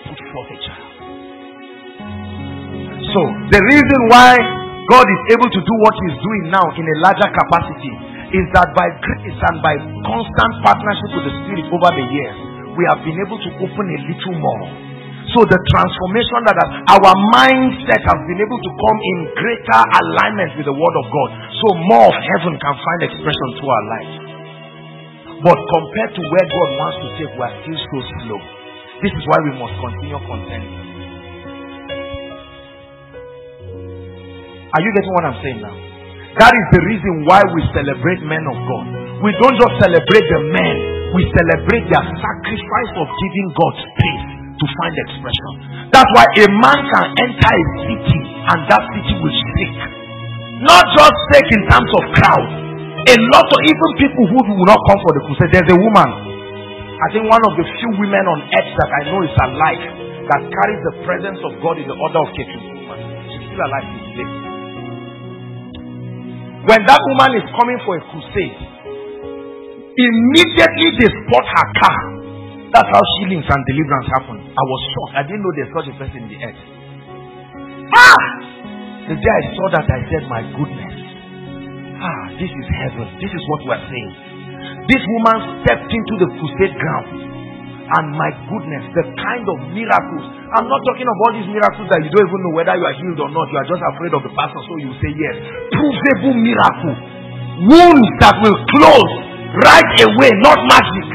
S1: So, the reason why God is able to do what He's doing now in a larger capacity is that by grace and by constant partnership with the Spirit over the years, we have been able to open a little more. So the transformation that our mindset has been able to come in greater alignment with the word of God. So more of heaven can find expression through our lives. But compared to where God wants to take, we are still so slow. This is why we must continue contending. Are you getting what I'm saying now? That is the reason why we celebrate men of God. We don't just celebrate the men, we celebrate their sacrifice of giving God space to find expression. That's why a man can enter a city and that city will shake. Not just shake in terms of crowd. A lot of even people who will not come for the crusade. There's a woman. I think one of the few women on earth that I know is alive that carries the presence of God in the order of Ketu. She's still alive today. When that woman is coming for a crusade, immediately they spot her car. That's how healings and deliverance happen. I was shocked. I didn't know there's such a person in the earth. Ah! The day I saw that, I said, My goodness. Ah, this is heaven. This is what we're saying. This woman stepped into the crusade ground and my goodness, the kind of miracles. I'm not talking of all these miracles that you don't even know whether you are healed or not. You are just afraid of the pastor, so you say yes. Provable miracle. Wounds that will close right away, not magic.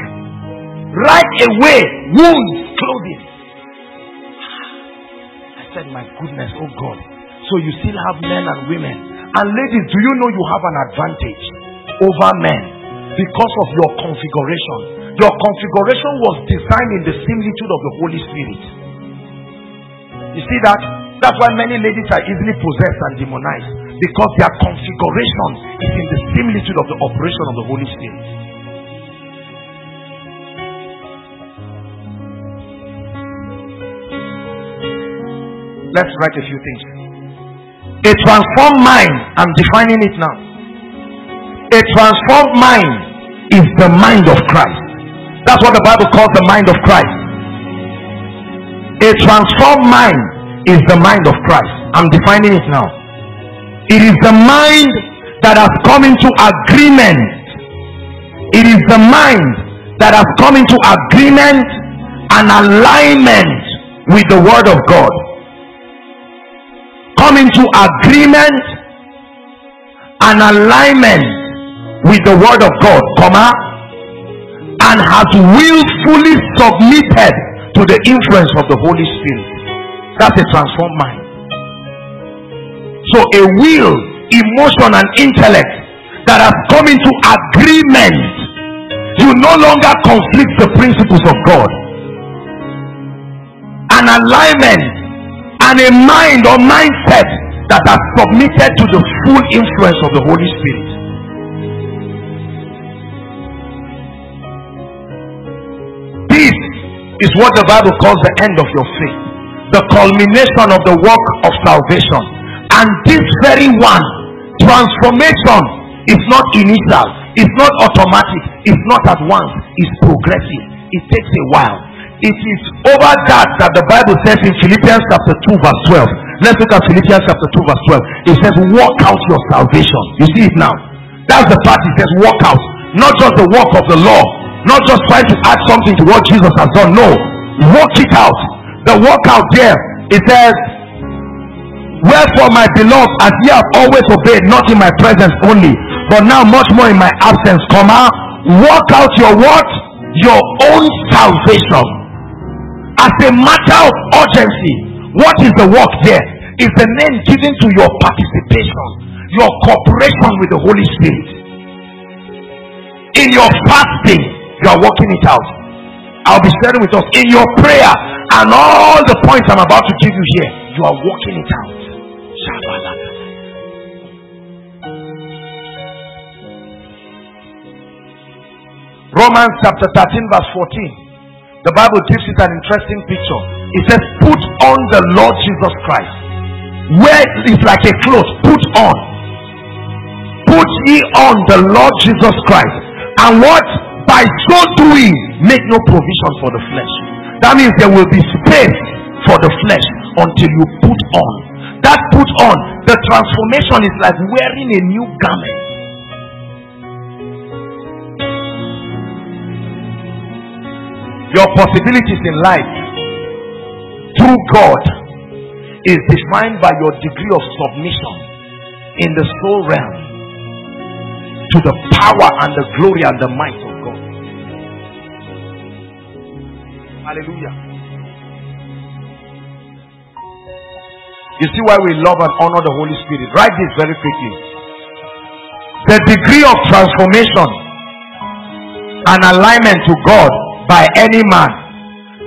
S1: Right away, wounds closing. I said, My goodness, oh God. So you still have men and women. And ladies, do you know you have an advantage over men because of your configuration? Your configuration was designed in the similitude of the Holy Spirit. You see that? That's why many ladies are easily possessed and demonized because their configuration is in the similitude of the operation of the Holy Spirit. Let's write a few things. A transformed mind, I'm defining it now. A transformed mind is the mind of Christ. That's what the Bible calls the mind of Christ. A transformed mind is the mind of Christ. I'm defining it now. It is the mind that has come into agreement. It is the mind that has come into agreement and alignment with the word of God. Come into agreement and alignment with the word of God, Come comma and has willfully submitted to the influence of the Holy Spirit. That's a transformed mind. So a will, emotion, and intellect that has come into agreement, you no longer conflict the principles of God. An alignment and a mind or mindset that has submitted to the full influence of the Holy Spirit. Is what the Bible calls the end of your faith, the culmination of the work of salvation. And this very one, transformation, is not initial, it's not automatic, it's not at once, it's progressive. It takes a while. It is over that that the Bible says in Philippians chapter 2, verse 12. Let's look at Philippians chapter 2, verse 12. It says, Work out your salvation. You see it now. That's the part it says, Work out. Not just the work of the law, not just trying to add something to what Jesus has done. No. Work it out. The work out there, it says, Wherefore, my beloved, as ye have always obeyed, not in my presence only, but now much more in my absence, comma, work out your what? Your own salvation. As a matter of urgency, what is the work there? Is the name given to your participation, your cooperation with the Holy Spirit. In your fasting, you are working it out. I'll be sharing with us in your prayer and all the points I'm about to give you here. You are working it out. Romans chapter 13, verse 14. The Bible gives it an interesting picture. It says, Put on the Lord Jesus Christ. wear it's like a cloth, put on. Put ye on the Lord Jesus Christ. And what? By so doing. Make no provision for the flesh. That means there will be space for the flesh until you put on. That put on the transformation is like wearing a new garment. Your possibilities in life through God is defined by your degree of submission in the soul realm to the power and the glory and the might Hallelujah. You see why we love and honor the Holy Spirit. Write this very quickly. The degree of transformation and alignment to God by any man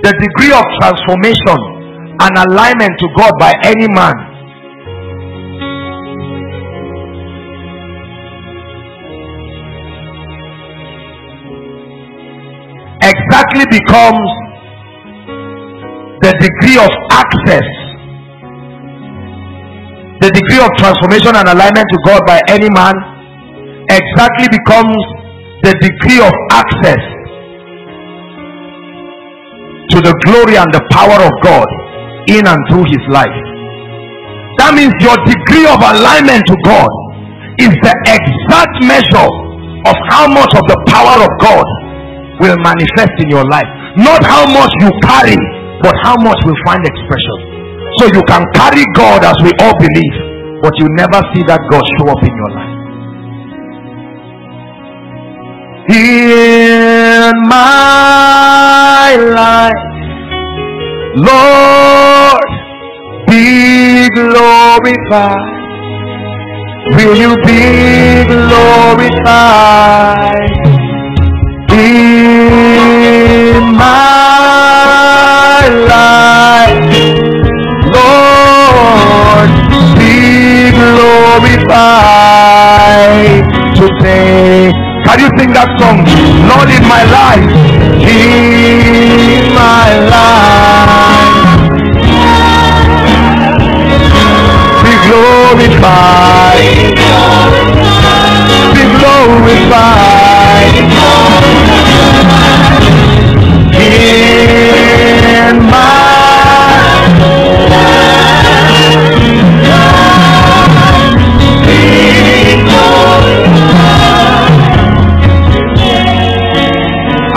S1: the degree of transformation and alignment to God by any man exactly becomes the degree of access the degree of transformation and alignment to God by any man exactly becomes the degree of access to the glory and the power of God in and through his life. That means your degree of alignment to God is the exact measure of how much of the power of God will manifest in your life. Not how much you carry, but how much will find expression. So you can carry God as we all believe, but you never see that God show up in your life. In my life, Lord, be glorified. Will you be glorified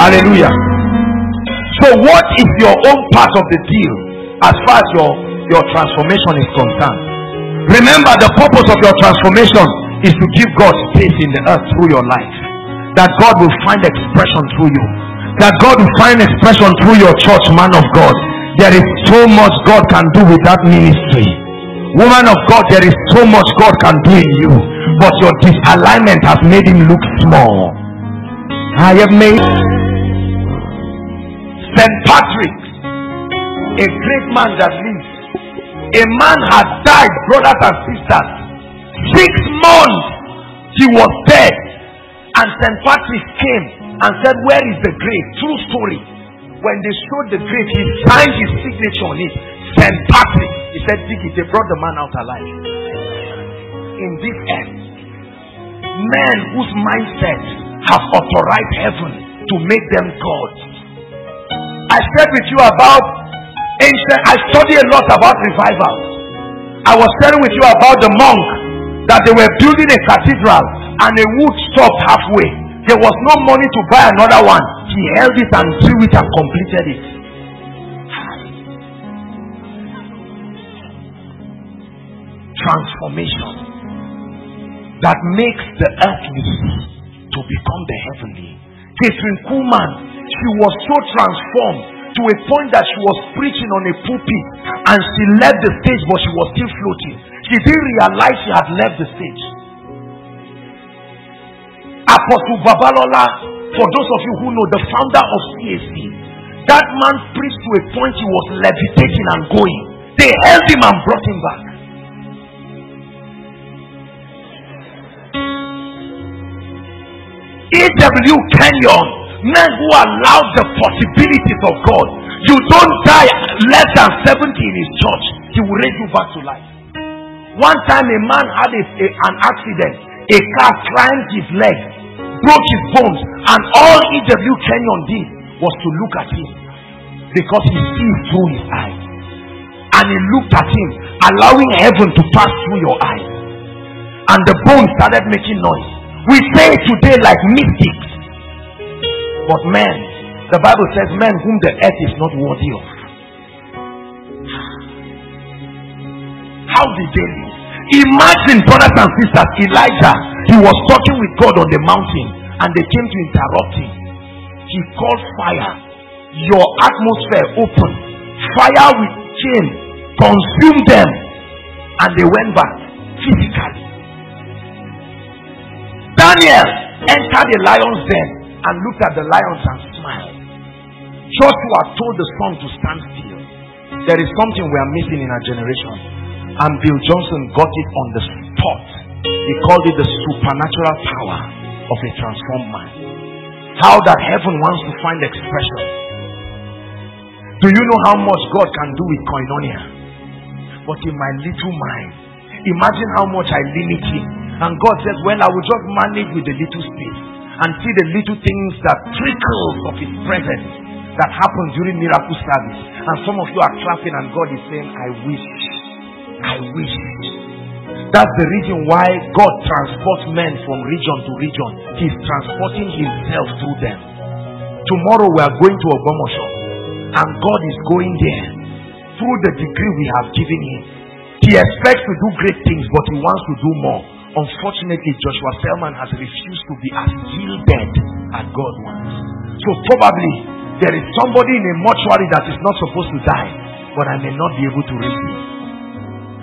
S1: Hallelujah. So what is your own part of the deal as far as your, your transformation is concerned? Remember the purpose of your transformation is to give God space in the earth through your life. That God will find expression through you. That God will find expression through your church, man of God. There is so much God can do with that ministry. Woman of God, there is so much God can do in you. But your disalignment has made him look small. I have made. Patrick, a great man that lives, a man had died, brothers and sisters. Six months he was dead. And St. Patrick came and said, Where is the grave? True story. When they showed the grave, he signed his signature on it. St. Patrick. He said, Dig it. They brought the man out alive. In this earth, men whose mindset have authorized heaven to make them gods I shared with you about ancient, I study a lot about revival. I was sharing with you about the monk that they were building a cathedral and a wood stopped halfway. There was no money to buy another one. He held it and drew it and completed it. Transformation that makes the earthly to become the heavenly. Kathryn Kuhlman she was so transformed to a point that she was preaching on a pulpit and she left the stage but she was still floating. She didn't realize she had left the stage. Apostle Babalola, for those of you who know, the founder of CAC, that man preached to a point he was levitating and going. They held him and brought him back. E.W. Kenyon men who allow the possibilities of God. You don't die less than 70 in his church, he will raise you back to life. One time a man had a, a, an accident, a car climbed his leg, broke his bones, and all E.W. Kenyon did was to look at him because he sees through his eyes. And he looked at him, allowing heaven to pass through your eyes. And the bones started making noise. We say today, like mystics, but men, the Bible says, men whom the earth is not worthy of. How did they live? Imagine, brothers and sisters, Elijah, he was talking with God on the mountain and they came to interrupt him. He called fire. Your atmosphere open. Fire with chain consumed them and they went back physically. Daniel entered the lion's den and looked at the lions and smiled. Joshua told the sun to stand still. There is something we are missing in our generation. And Bill Johnson got it on the spot. He called it the supernatural power of a transformed man. How that heaven wants to find expression. Do you know how much God can do with Koinonia? But in my little mind, imagine how much I limit him. And God says, Well, I will just manage with the little space and see the little things that trickles of his presence that happen during miracle service. And some of you are clapping, and God is saying, I wish. I wish. That's the reason why God transports men from region to region. He's transporting himself through them. Tomorrow we are going to Ogbomoso. And God is going there through the degree we have given him. He expects to do great things, but he wants to do more. Unfortunately, Joshua Selman has refused to be as yielded as God wants. So probably there is somebody in a mortuary that is not supposed to die, but I may not be able to raise him.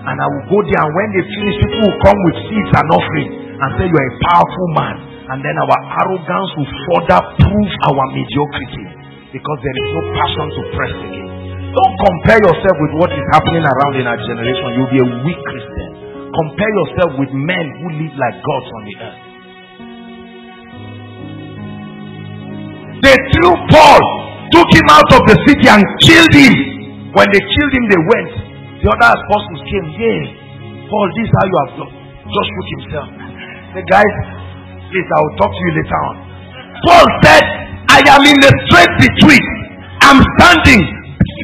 S1: And I will go there, and when they finish, people will come with seeds and offering and say, You are a powerful man. And then our arrogance will further prove our mediocrity because there is no passion to press again. Don't compare yourself with what is happening around in our generation. You'll be a weak Christian. Compare yourself with men who live like gods on the earth. They threw Paul, took him out of the city and killed him. When they killed him, they went. The other apostles came. Hey, Paul, this is how you have done. Just put himself. The guys, please, I will talk to you later on. Paul said, I am in the straight between. I'm standing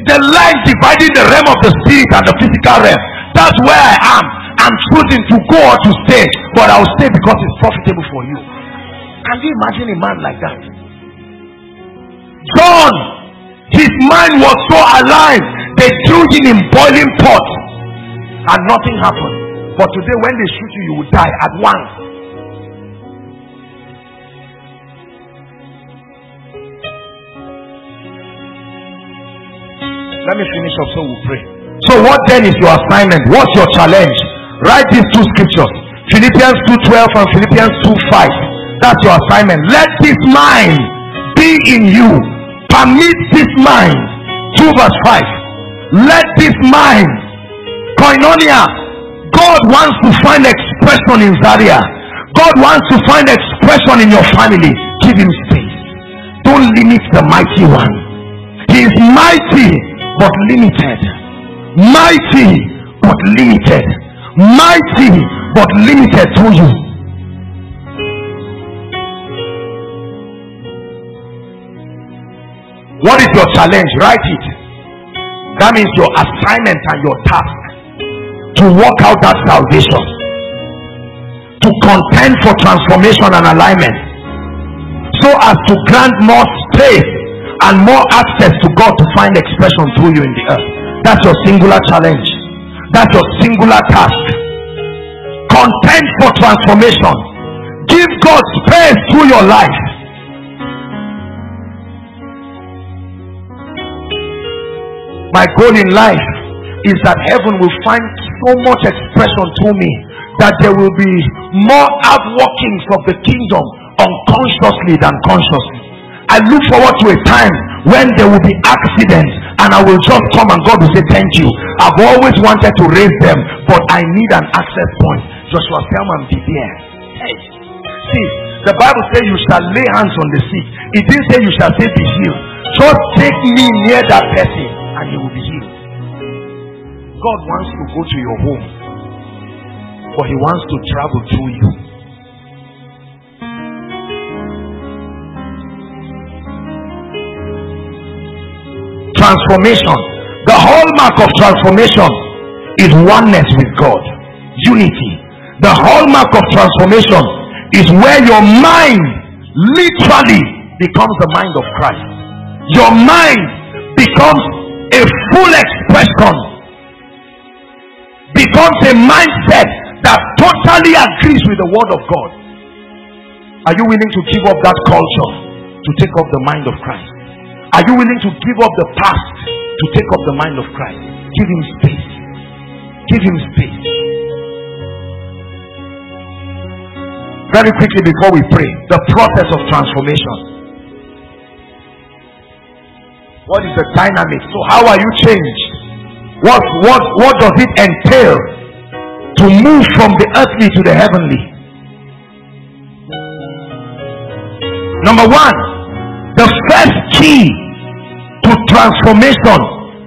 S1: the line dividing the realm of the spirit and the physical realm. That's where I am. I'm choosing to go or to stay, but I'll stay because it's profitable for you. Can you imagine a man like that? John, his mind was so alive, they threw him in boiling pot and nothing happened. But today, when they shoot you, you will die at once. Let me finish up so we pray. So, what then is your assignment? What's your challenge? Write these two scriptures Philippians 2:12 and Philippians 2:5. That's your assignment. Let this mind be in you. Permit this mind. 2 verse 5. Let this mind, Koinonia, God wants to find expression in Zaria. God wants to find expression in your family. Give him space. Don't limit the mighty one. He is mighty but limited. Mighty but limited mighty but limited to you. What is your challenge? Write it. That means your assignment and your task to work out that salvation, to contend for transformation and alignment, so as to grant more space and more access to God to find expression through you in the earth. That's your singular challenge. That's your singular task. Contend for transformation. Give God space through your life. My goal in life is that heaven will find so much expression through me that there will be more outworkings of the kingdom unconsciously than consciously. I look forward to a time when there will be accidents and I will just come and God will say thank you. I've always wanted to raise them, but I need an access point. Joshua Selman be there. Hey, see, the Bible says you shall lay hands on the sick. It didn't say you shall say be healed. Just take me near that person and you will be healed. God wants to go to your home, but He wants to travel through you. transformation. The hallmark of transformation is oneness with God, unity. The hallmark of transformation is where your mind literally becomes the mind of Christ. Your mind becomes a full expression, becomes a mindset that totally agrees with the word of God. Are you willing to give up that culture to take up the mind of Christ? Are you willing to give up the past to take up the mind of Christ? Give him space. Give him space. Very quickly before we pray, the process of transformation. What is the dynamic? So how are you changed? What what what does it entail to move from the earthly to the heavenly? Number one, the first key to transformation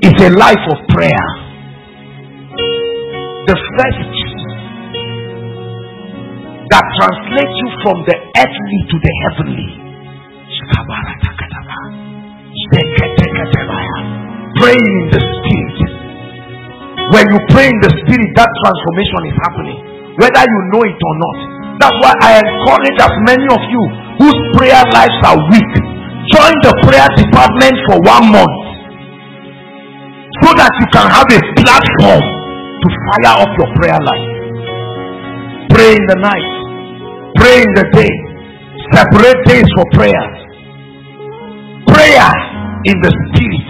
S1: is a life of prayer. The first that translates you from the earthly to the heavenly. Praying in the spirit. When you pray in the spirit, that transformation is happening, whether you know it or not. That's why I encourage as many of you whose prayer lives are weak, join the prayer department for one month so that you can have a platform to fire up your prayer life. Pray in the night Pray in the day. Separate days for prayers. Prayer in the spirit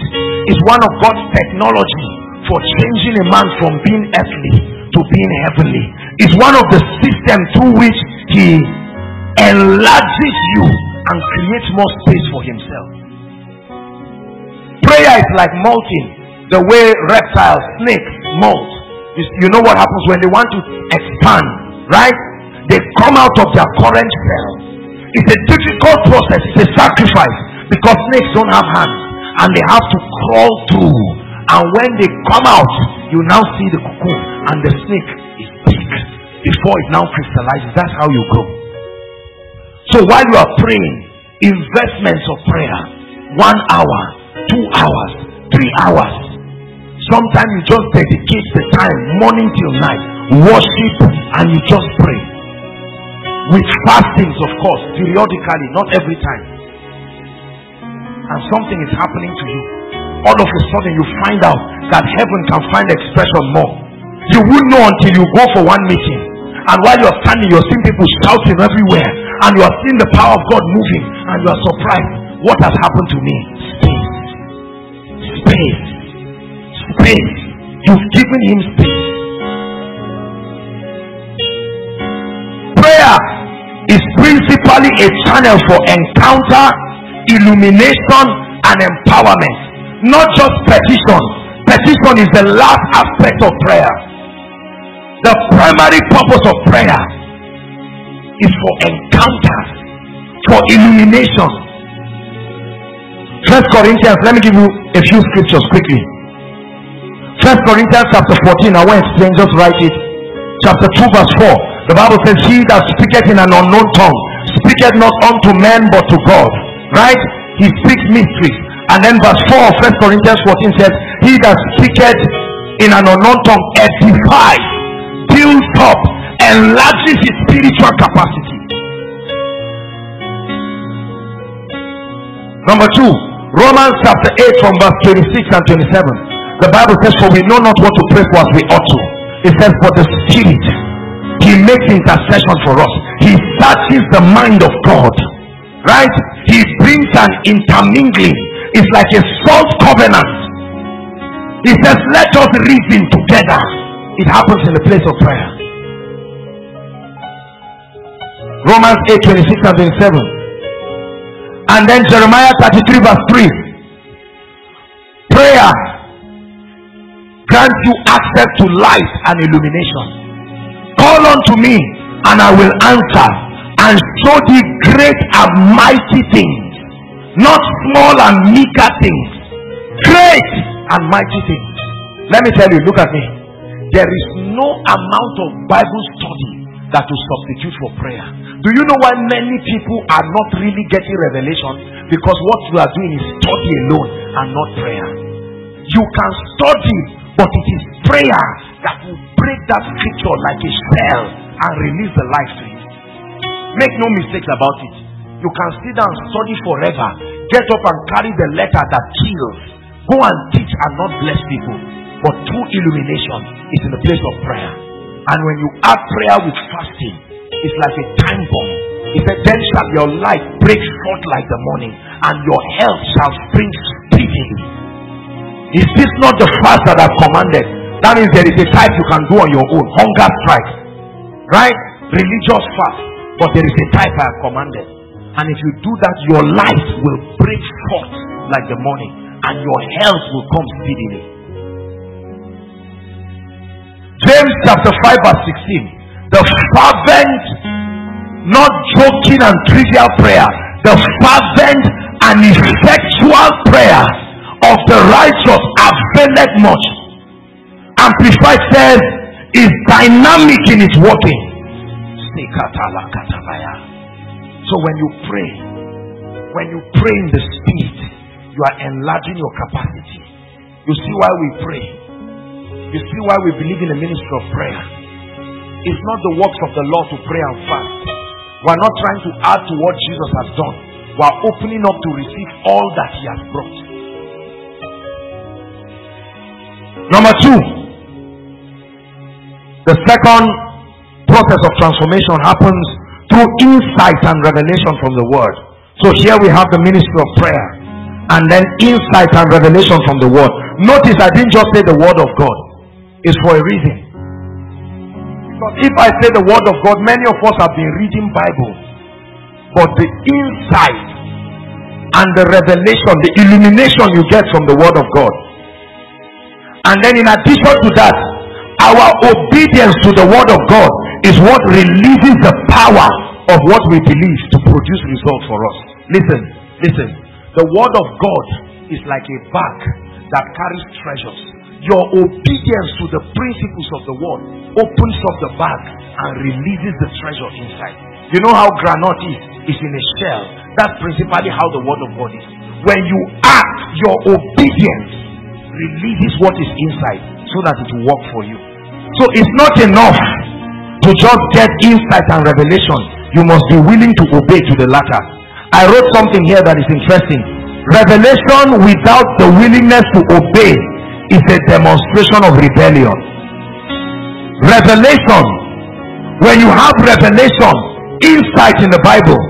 S1: is one of God's technology for changing a man from being earthly to being heavenly. It's one of the systems through which he enlarges you and creates more space for himself. Prayer is like molting, the way reptiles, snakes molt. You know what happens when they want to expand, right? They come out of their current cell. It's a difficult process, it's a sacrifice because snakes don't have hands and they have to crawl through. And when they come out, you now see the cocoon and the snake is big before it now crystallizes. That's how you grow. So while you are praying, investments of prayer one hour, two hours, three hours. Sometimes you just dedicate the time morning till night, worship, and you just pray with fastings, of course, periodically, not every time. And something is happening to you. All of a sudden, you find out that heaven can find expression more. You won't know until you go for one meeting. And while you're standing, you're seeing people shouting everywhere. And you are seeing the power of God moving. And you are surprised. What has happened to me? Space. Space. Space. You've given him space. A channel for encounter, illumination, and empowerment. Not just petition. Petition is the last aspect of prayer. The primary purpose of prayer is for encounter, for illumination. First Corinthians, let me give you a few scriptures quickly. First Corinthians chapter 14, I won't explain, just write it. Chapter 2, verse 4. The Bible says, He that speaketh in an unknown tongue speaketh not unto men but to God. Right? He speaks mysteries. And then verse 4 of 1 Corinthians 14 says, He that speaketh in an unknown tongue edifies, builds up, enlarges his spiritual capacity. Number two, Romans chapter 8 from verse 26 and 27. The Bible says, For we know not what to pray for as we ought to. It says, For the Spirit he makes intercession for us. He searches the mind of god. Right? He brings an intermingling. It's like a salt covenant. He says let us reason together. It happens in the place of prayer. Romans 8 26 and 27 and then jeremiah 33 verse 3 prayer grants you access to light and illumination call unto me and I will answer and show thee great and mighty things not small and meager things great and mighty things. Let me tell you look at me. There is no amount of bible study that will substitute for prayer. Do you know why many people are not really getting revelation? Because what you are doing is study alone and not prayer. You can study but it is prayer that will break that scripture like a shell and release the life to it. Make no mistakes about it. You can sit down and study forever, get up and carry the letter that kills, go and teach and not bless people. But true illumination is in the place of prayer. And when you add prayer with fasting, it's like a time bomb. He said, Then shall your light break forth like the morning, and your health shall spring speedily. Is this not the fast that I've commanded? That means there is a type you can do on your own. Hunger strike. Right? Religious fast. But there is a type I have commanded. And if you do that, your life will break forth like the morning. and your health will come speedily. James chapter 5 verse 16. The fervent, not joking and trivial prayer, the fervent and effectual prayer of the righteous availeth much. Amplified says, is dynamic in its working. So when you pray, when you pray in the spirit, you are enlarging your capacity. You see why we pray. You see why we believe in the ministry of prayer. It's not the works of the Lord to pray and fast. We're not trying to add to what Jesus has done. We're opening up to receive all that He has brought. Number two, the second process of transformation happens through insight and revelation from the word. So here we have the ministry of prayer and then insight and revelation from the word. Notice I didn't just say the word of God. It's for a reason. Because if I say the word of God, many of us have been reading Bible. But the insight and the revelation, the illumination you get from the word of God. And then in addition to that, our obedience to the word of God is what releases the power of what we believe to produce results for us. Listen, listen. The word of God is like a bag that carries treasures. Your obedience to the principles of the word opens up the bag and releases the treasure inside. You know how granite is? It's in a shell. That's principally how the word of God is. When you act, your obedience releases what is inside so that it will work for you. So it's not enough to just get insight and revelation. You must be willing to obey to the latter. I wrote something here that is interesting. Revelation without the willingness to obey is a demonstration of rebellion. Revelation, when you have revelation, insight in the Bible,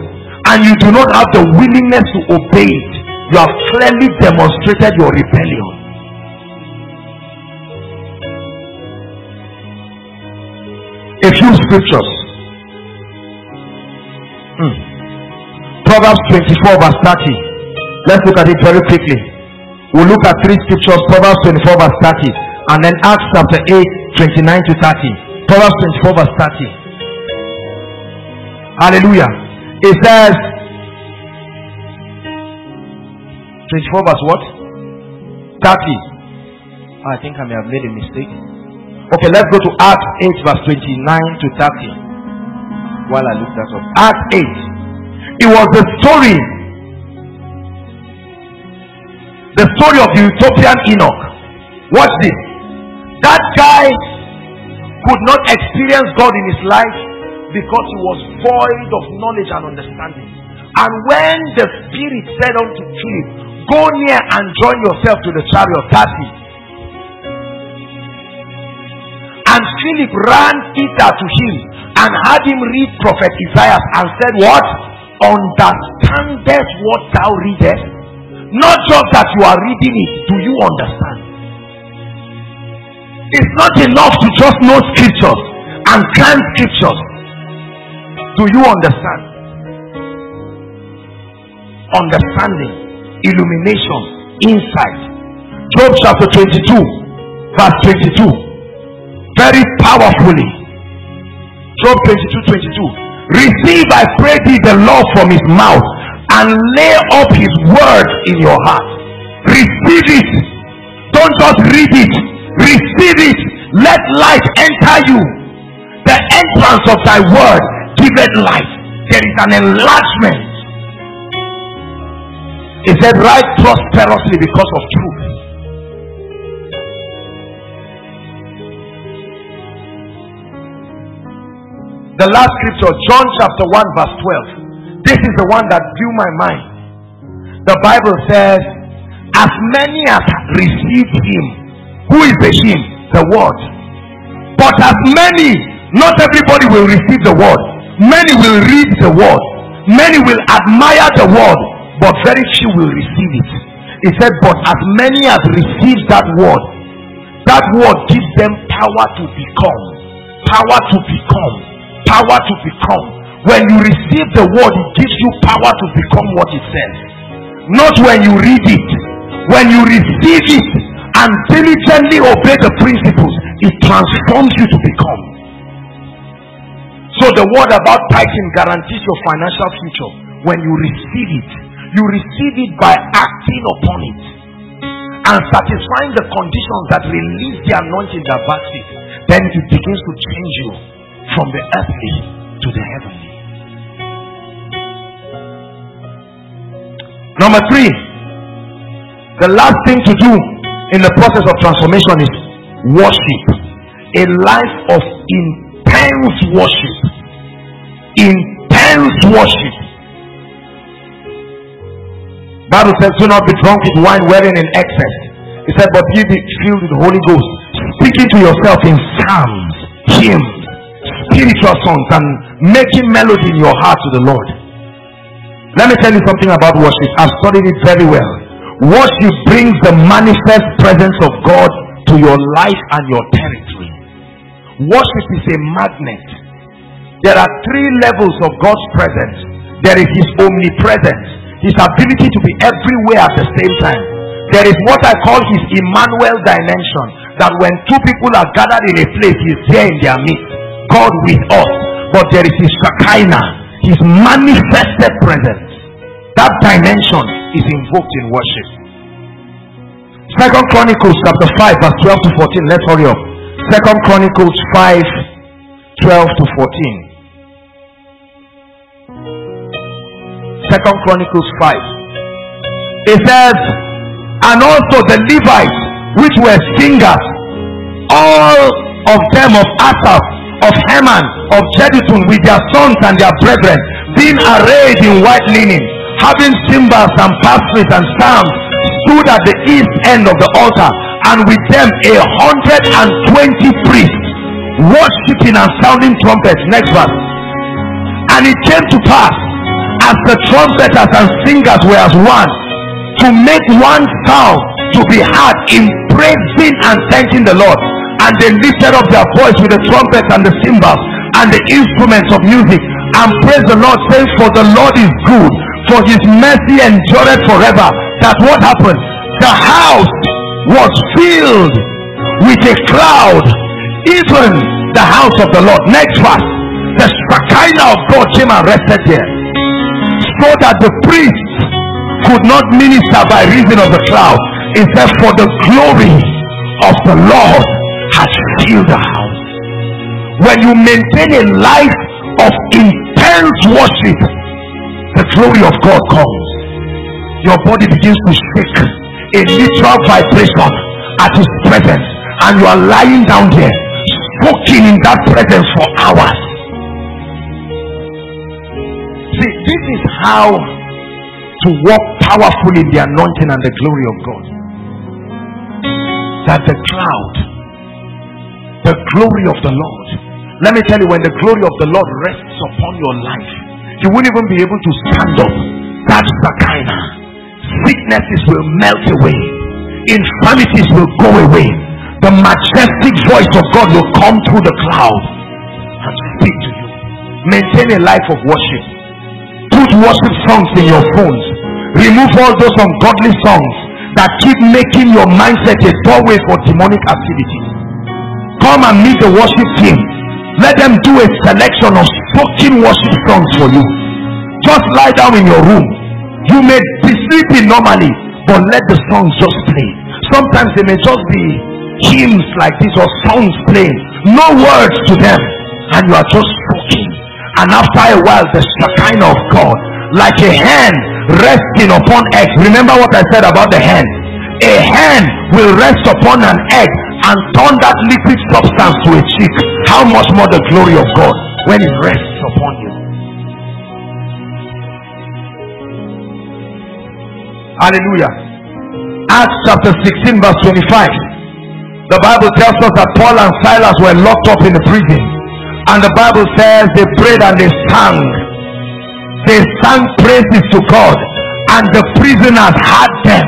S1: and you do not have the willingness to obey it, you have clearly demonstrated your rebellion. A few scriptures. Hmm. Proverbs 24 verse 30. Let's look at it very quickly. We'll look at three scriptures. Proverbs 24 verse 30. And then Acts chapter 8, 29 to 30. Proverbs 24 verse 30. Hallelujah. It says 24 verse what? 30. I think I may have made a mistake. Okay, let's go to Acts 8, verse 29 to 30. While I look that up. Acts 8. It was the story. The story of the Ethiopian eunuch. Watch this. That guy could not experience God in his life because he was void of knowledge and understanding. And when the Spirit said unto Philip, Go near and join yourself to the chariot, 30 And Philip ran thither to him and had him read prophet Isaiah and said, What? Understandest what thou readest? Not just that you are reading it, do you understand? It's not enough to just know scriptures and climb scriptures. Do you understand? Understanding, illumination, insight. Job chapter 22, verse 22 very powerfully. Job 22 22. Receive, I pray thee, the law from his mouth and lay up his word in your heart. Receive it. Don't just read it. Receive it. Let light enter you. The entrance of thy word giveth life. There is an enlargement. He said, right? prosperously because of truth. The last scripture, John chapter 1, verse 12. This is the one that blew my mind. The Bible says, As many as received him, who is the him? The word. But as many, not everybody will receive the word. Many will read the word. Many will admire the word, but very few will receive it. He said, But as many as received that word, that word gives them power to become. Power to become power to become. When you receive the word, it gives you power to become what it says. Not when you read it. When you receive it and diligently obey the principles it transforms you to become. So the word about tithing guarantees your financial future. When you receive it you receive it by acting upon it and satisfying the conditions that release the anointing that backs it. Then it begins to change you from the earthly to the heavenly number three the last thing to do in the process of transformation is worship. A life of intense worship. Intense worship. Bible says, do not be drunk with wine wherein in excess. He said, but be filled with the Holy Ghost, speaking to yourself in psalms, hymns, spiritual songs, and making melody in your heart to the Lord. Let me tell you something about worship. I've studied it very well. Worship brings the manifest presence of God to your life and your territory. Worship is a magnet. There are three levels of God's presence. There is His omnipresence, His ability to be everywhere at the same time. There is what I call His Emmanuel dimension. That when two people are gathered in a place, He's there in their midst. God with us. But there is His Shekinah, His manifested presence. That dimension is invoked in worship. Second Chronicles chapter 5 verse 12 to 14. Let's hurry up. Second Chronicles 5 12 to 14. Second Chronicles 5. It says, and also the Levites which were singers, all of them of Asaph, of Heman, of Jeduthun with their sons and their brethren, being arrayed in white linen having cymbals and psalteries and psalms stood at the east end of the altar and with them a hundred and twenty priests worshiping and sounding trumpets. Next verse. And it came to pass as the trumpeters and singers were as one to make one sound to be heard in praising and thanking the Lord and they lifted up their voice with the trumpets and the cymbals and the instruments of music. And praise the Lord saying for the Lord is good for his mercy endured forever. That what happened. The house was filled with a cloud even the house of the lord. Next verse. The Shekinah of God came and rested there. So that the priests could not minister by reason of the cloud except for the glory of the Lord has filled the house. When you maintain a life of intense worship the glory of God comes. Your body begins to shake. A literal vibration at his presence. And you are lying down there soaking in that presence for hours. See this is how to walk powerfully in the anointing and the glory of God. That the cloud the glory of the Lord let me tell you when the glory of the Lord rests upon your life you won't even be able to stand up. That's the kind of sicknesses will melt away, infirmities will go away. The majestic voice of God will come through the cloud and speak to you. Maintain a life of worship. Put worship songs in your phones. Remove all those ungodly songs that keep making your mindset a doorway for demonic activities. Come and meet the worship team. Let them do a selection of spoken worship songs for you. Just lie down in your room. You may be sleeping normally but let the songs just play. Sometimes they may just be hymns like this or songs playing. No words to them and you are just spoken and after a while the kind of God like a hand resting upon eggs remember what I said about the hand? A hand will rest upon an egg and turn that liquid substance to a chick how much more the glory of God when it rests upon you? Hallelujah. Acts chapter 16 verse 25 the bible tells us that paul and silas were locked up in the prison. And the bible says they prayed and they sang. They sang praises to god. And the prisoners had them.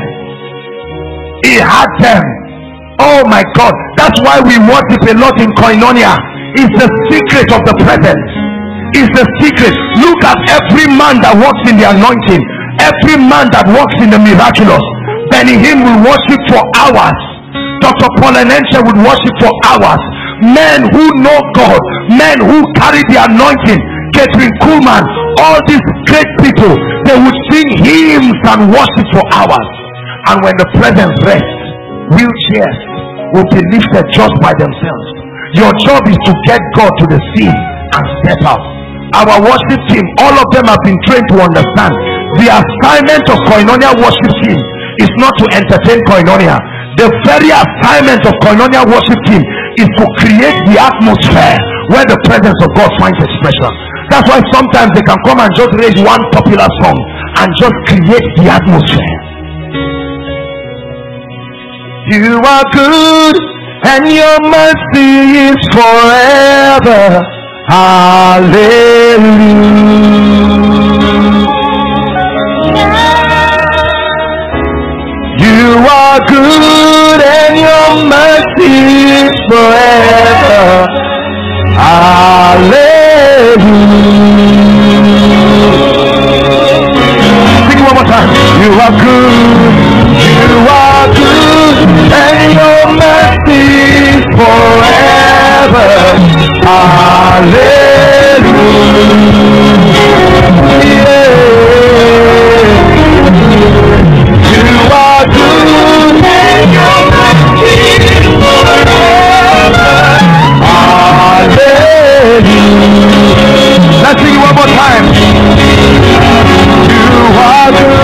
S1: He had them oh my god that's why we worship a lot in koinonia it's the secret of the presence it's the secret look at every man that walks in the anointing every man that walks in the miraculous Benny Hinn will worship for hours. Dr. Paul Enenche would worship for hours. Men who know God, men who carry the anointing, Kathryn Kuhlman, all these great people, they would sing hymns and worship for hours. And when the presence rests, wheelchairs will be lifted just by themselves. Your job is to get God to the scene and step out. Our worship team, all of them have been trained to understand the assignment of Koinonia worship team is not to entertain Koinonia. The very assignment of Koinonia worship team is to create the atmosphere where the presence of God finds expression. That's why sometimes they can come and just raise one popular song and just create the atmosphere. You are good and your mercy is forever. Hallelujah. You are good and your mercy is forever. Hallelujah. Sing one more time. You are good. You are good and your mercy forever. Hallelujah. Yeah. You are good and your mercy forever. Hallelujah. Let's sing it one more time. You are good.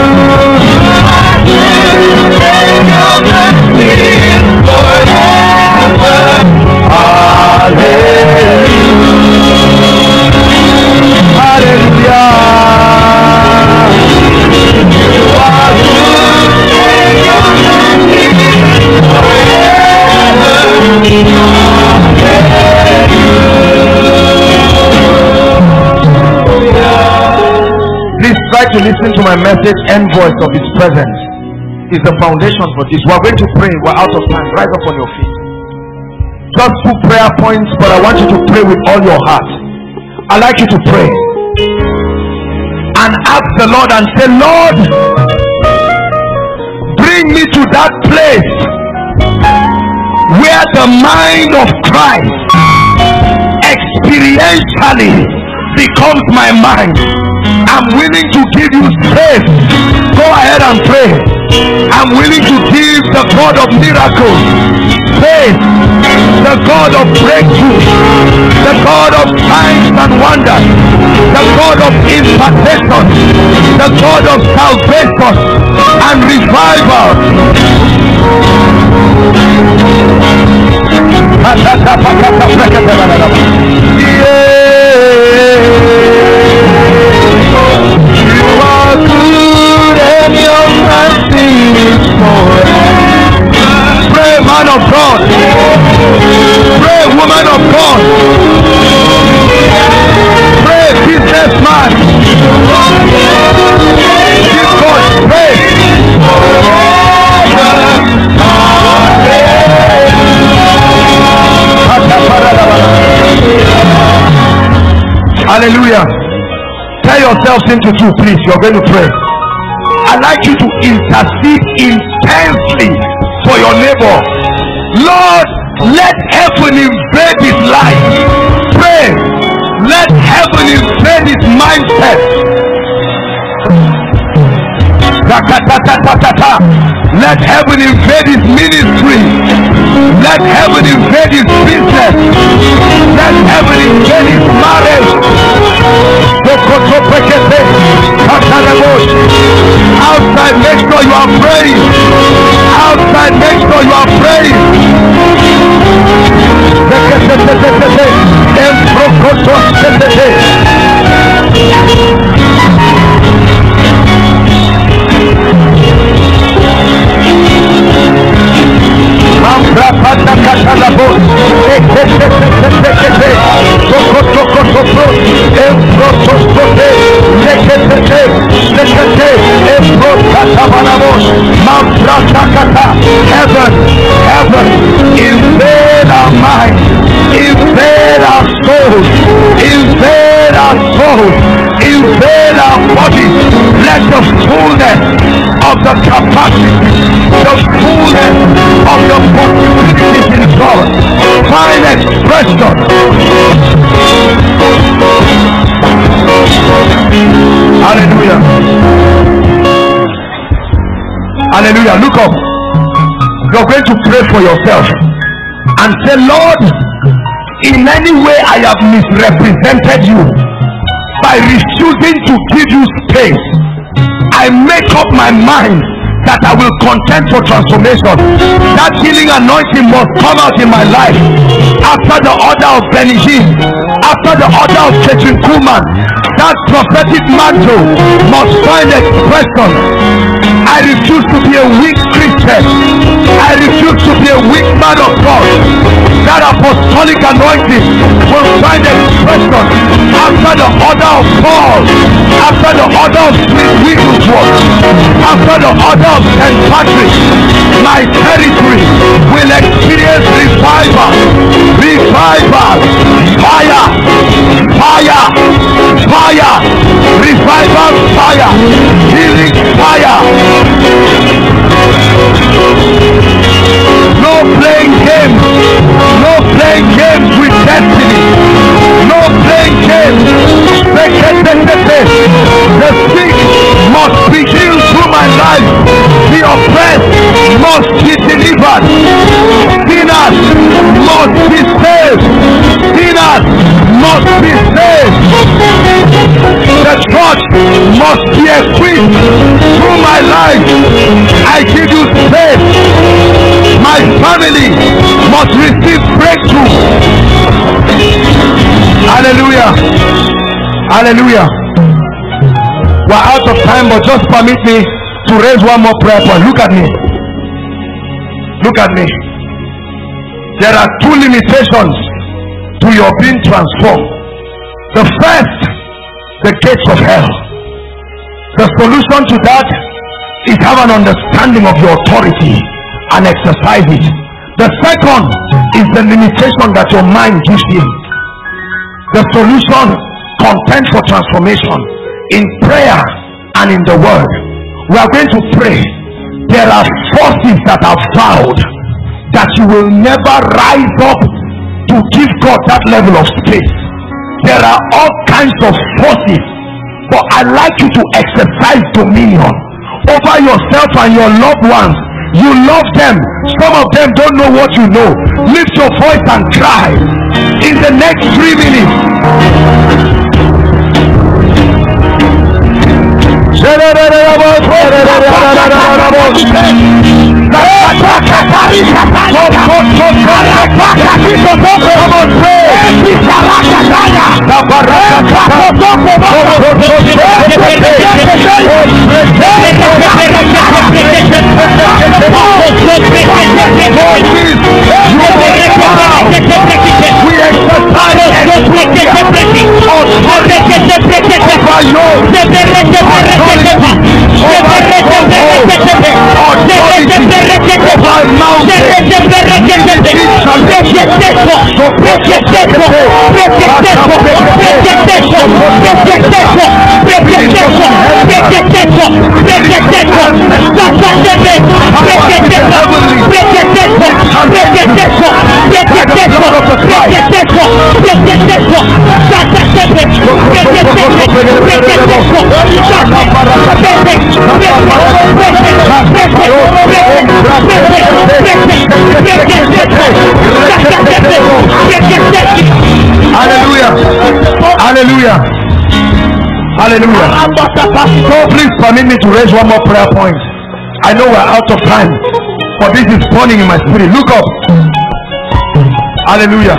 S1: To listen to my message and voice of his presence is the foundation for this. We're going to pray. We're out of time. Rise up on your feet. Just two prayer points, but I want you to pray with all your heart. i like you to pray and ask the Lord and say, Lord, bring me to that place where the mind of Christ experientially becomes my mind. I'm willing to give you space. Go ahead and pray. I'm willing to give the God of miracles space, the God of breakthrough, the God of signs and wonders, the God of impartation, the God of salvation and revival. You are good and your mercy is forever. Man of God. Pray, woman of God. Pray, businessman. Give God praise. Hallelujah. Tear yourselves into two, please. You're going to pray. I'd like you to intercede intensely for your neighbor. Lord, let heaven invade his life. Pray. Let heaven invade his mindset. Let heaven invade his ministry. Let heaven invade his business. Let heaven invade his marriage. Outside, make sure you are praying. Outside, make sure you are praying. Heaven, heaven, invade our minds, invade our souls, invade our souls, invade our bodies. let the fullness of the capacity, the fullness of the possibilities in God find expression. Hallelujah. Hallelujah. Look up. You're going to pray for yourself and say, Lord, in any way I have misrepresented you by refusing to give you space. I make up my mind that I will contend for transformation. That healing anointing must come out in my life after the order of Benny after the order of Ketrin Kuhlman. That prophetic mantle must find expression. I refuse to be a weak Christian. I refuse to be a weak man of God. That apostolic anointing will find expression after the order of Paul, after the order of Smith Wigglesworth, after the order of St. Patrick. My territory will experience revival, revival, fire, Hallelujah. We're out of time, but just permit me to raise one more prayer point. Look at me. Look at me. There are two limitations to your being transformed. The first, the gates of hell. The solution to that is have an understanding of your authority and exercise it. The second is the limitation that your mind gives you. The solution, content for transformation in prayer and in the word. We are going to pray. There are forces that have vowed that you will never rise up to give God that level of space. There are all kinds of forces, but I like you to exercise dominion over yourself and your loved ones you love them some of them don't know what you know lift your voice and cry in the next three minutes Señor. We Hallelujah. So please permit me to raise one more prayer point. I know we're out of time, but this is burning in my spirit. Look up. Hallelujah.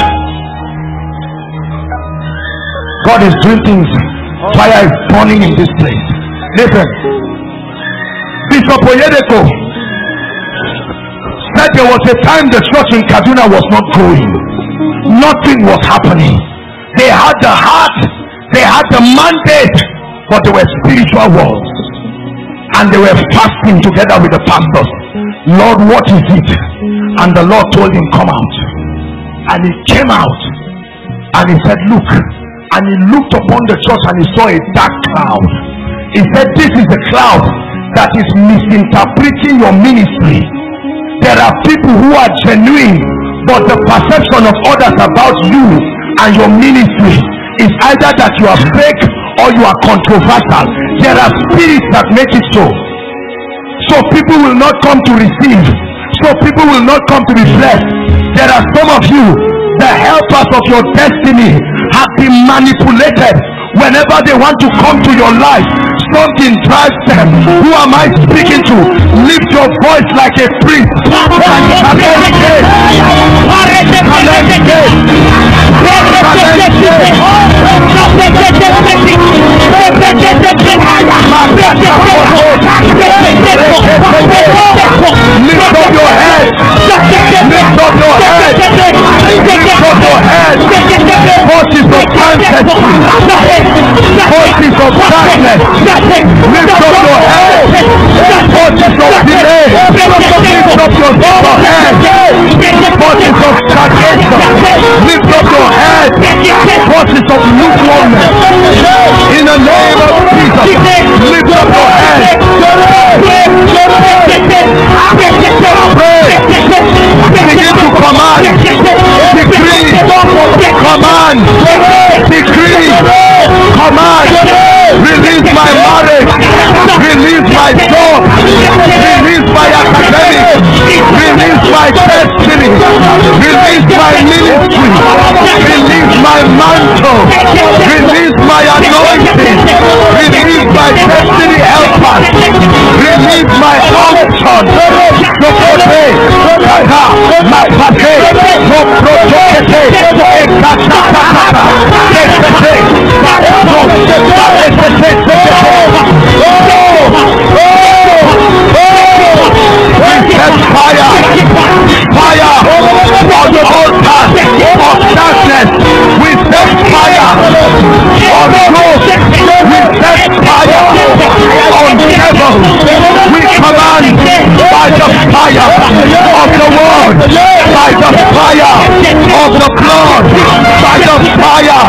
S1: God is doing things. Fire is burning in this place. Listen. Bishop Oyedepo said there was a time the church in Kaduna was not growing. Nothing was happening. They had the heart, they had the mandate, but they were spiritual walls. And they were fasting together with the pastors. Lord, what is it? And the Lord told him, Come out. And he came out and he said, Look. And he looked upon the church and he saw a dark cloud. He said, This is the cloud that is misinterpreting your ministry. There are people who are genuine, but the perception of others about you and your ministry is either that you are fake or you are controversial. There are spirits that make it so. So people will not come to receive. So people will not come to be blessed. There are some of you, the helpers of your destiny have been manipulated whenever they want to come to your life something drives them who am i speaking to lift your voice like a priest Lift up your head. Lift up your head. Lift up your head. Forces of ancestry. Forces of darkness. Lift up your head. Forces of delay. Lift up your head. Forces of stagnation. Lift up your head. Forces of lukewarmness. In the name of Jesus. Lift up your head. Begin to command. Decree. Command. Decree. Command. Release my marriage. Release my job. Release my academics. Release my destiny. Release my ministry. Release my mantle. Release my anointing. Release my destiny helpers. Release my unction. Sokote. Kaka. Mapate. No protokete. Ekasakata. Ekete. Of the fire of the word, by the fire of the blood, by the fire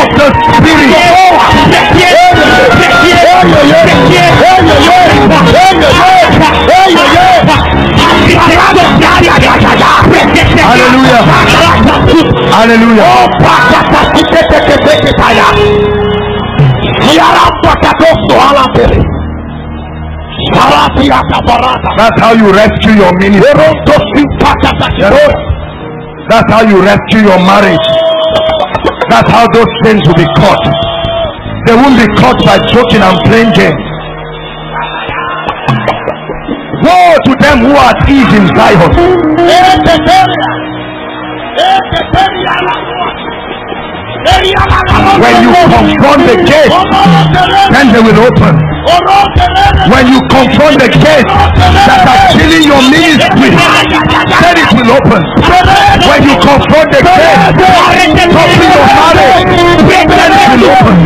S1: of the spirit. Hallelujah. Hallelujah. That's how you rescue your ministry. That's how you rescue your marriage. That's how those things will be caught. They won't be caught by joking and playing games. Woe to them who are at ease in Zion. When you confront the gate, then they will open. When you confront the gate that are killing your ministry, then it will open. When you confront the gate stopping your marriage, then it will open.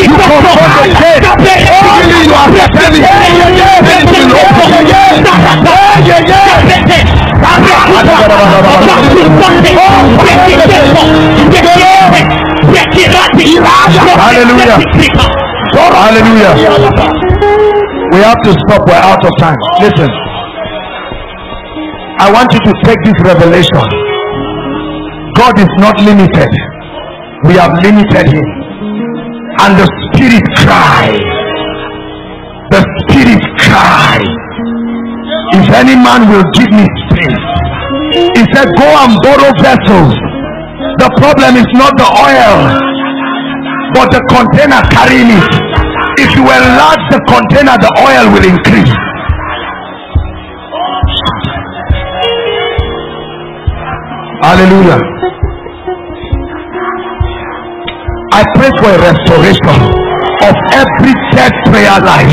S1: You confront the gate killing your academic, then it will open. Hallelujah. Hallelujah. We have to stop. We're out of time. Listen. I want you to take this revelation. God is not limited. We have limited him. And the spirit cry. The spirit cry. If any man will give me space. He said, go and borrow vessels. The problem is not the oil but the container carrying it if you enlarge the container the oil will increase. Hallelujah. I pray for a restoration of every dead prayer life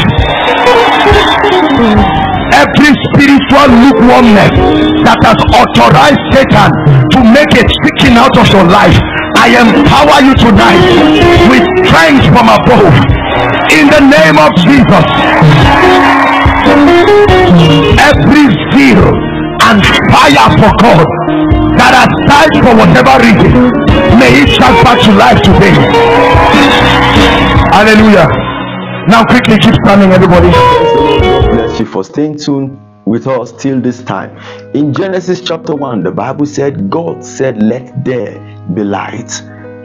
S1: every spiritual lukewarmness that has authorized satan to make a chicken out of your life I empower you tonight with strength from above in the name of Jesus. Every zeal and fire for God that has died for whatever reason, may it transfer to life today. Hallelujah. Now, quickly keep standing, everybody.
S2: God bless you for staying tuned with us till this time. In Genesis chapter 1, the Bible said, God said, Let there be light.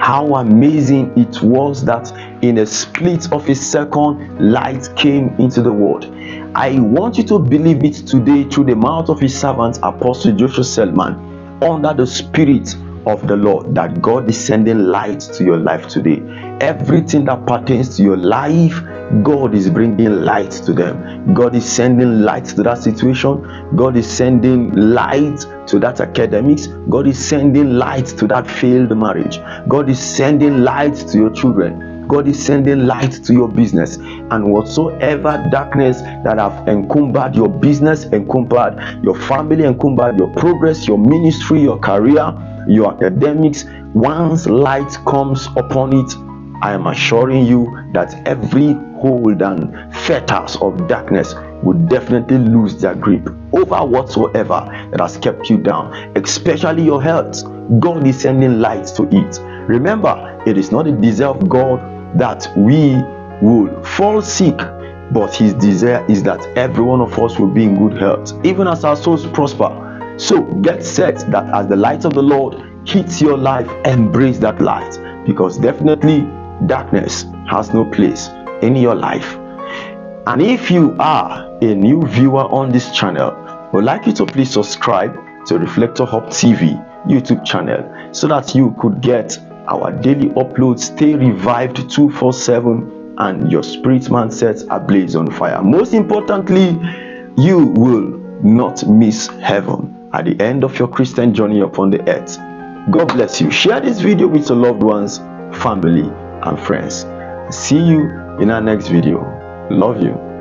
S2: How amazing it was that in a split of a second, light came into the world. I want you to believe it today through the mouth of his servant, Apostle Joshua Selman, under the Spirit of the Lord, that God is sending light to your life today. Everything that pertains to your life, God is bringing light to them. God is sending light to that situation. God is sending light to that academics. God is sending light to that failed marriage. God is sending light to your children. God is sending light to your business. And whatsoever darkness that have encumbered your business, encumbered your family, encumbered your progress, your ministry, your career, your academics, once light comes upon it, I am assuring you that every hold and fetters of darkness will definitely lose their grip over whatsoever that has kept you down, especially your health. God is sending light to it. Remember, it is not the desire of God that we will fall sick, but His desire is that every one of us will be in good health, even as our souls prosper. So get set that as the light of the Lord hits your life, embrace that light because definitely darkness has no place in your life. And if you are a new viewer on this channel, we'd like you to please subscribe to Reflector Hub TV YouTube channel so that you could get our daily uploads, stay revived 247, and your spirit man sets ablaze on fire. Most importantly, you will not miss heaven at the end of your Christian journey upon the earth. God bless you. Share this video with your loved ones, family, and friends. See you in our next video. Love you.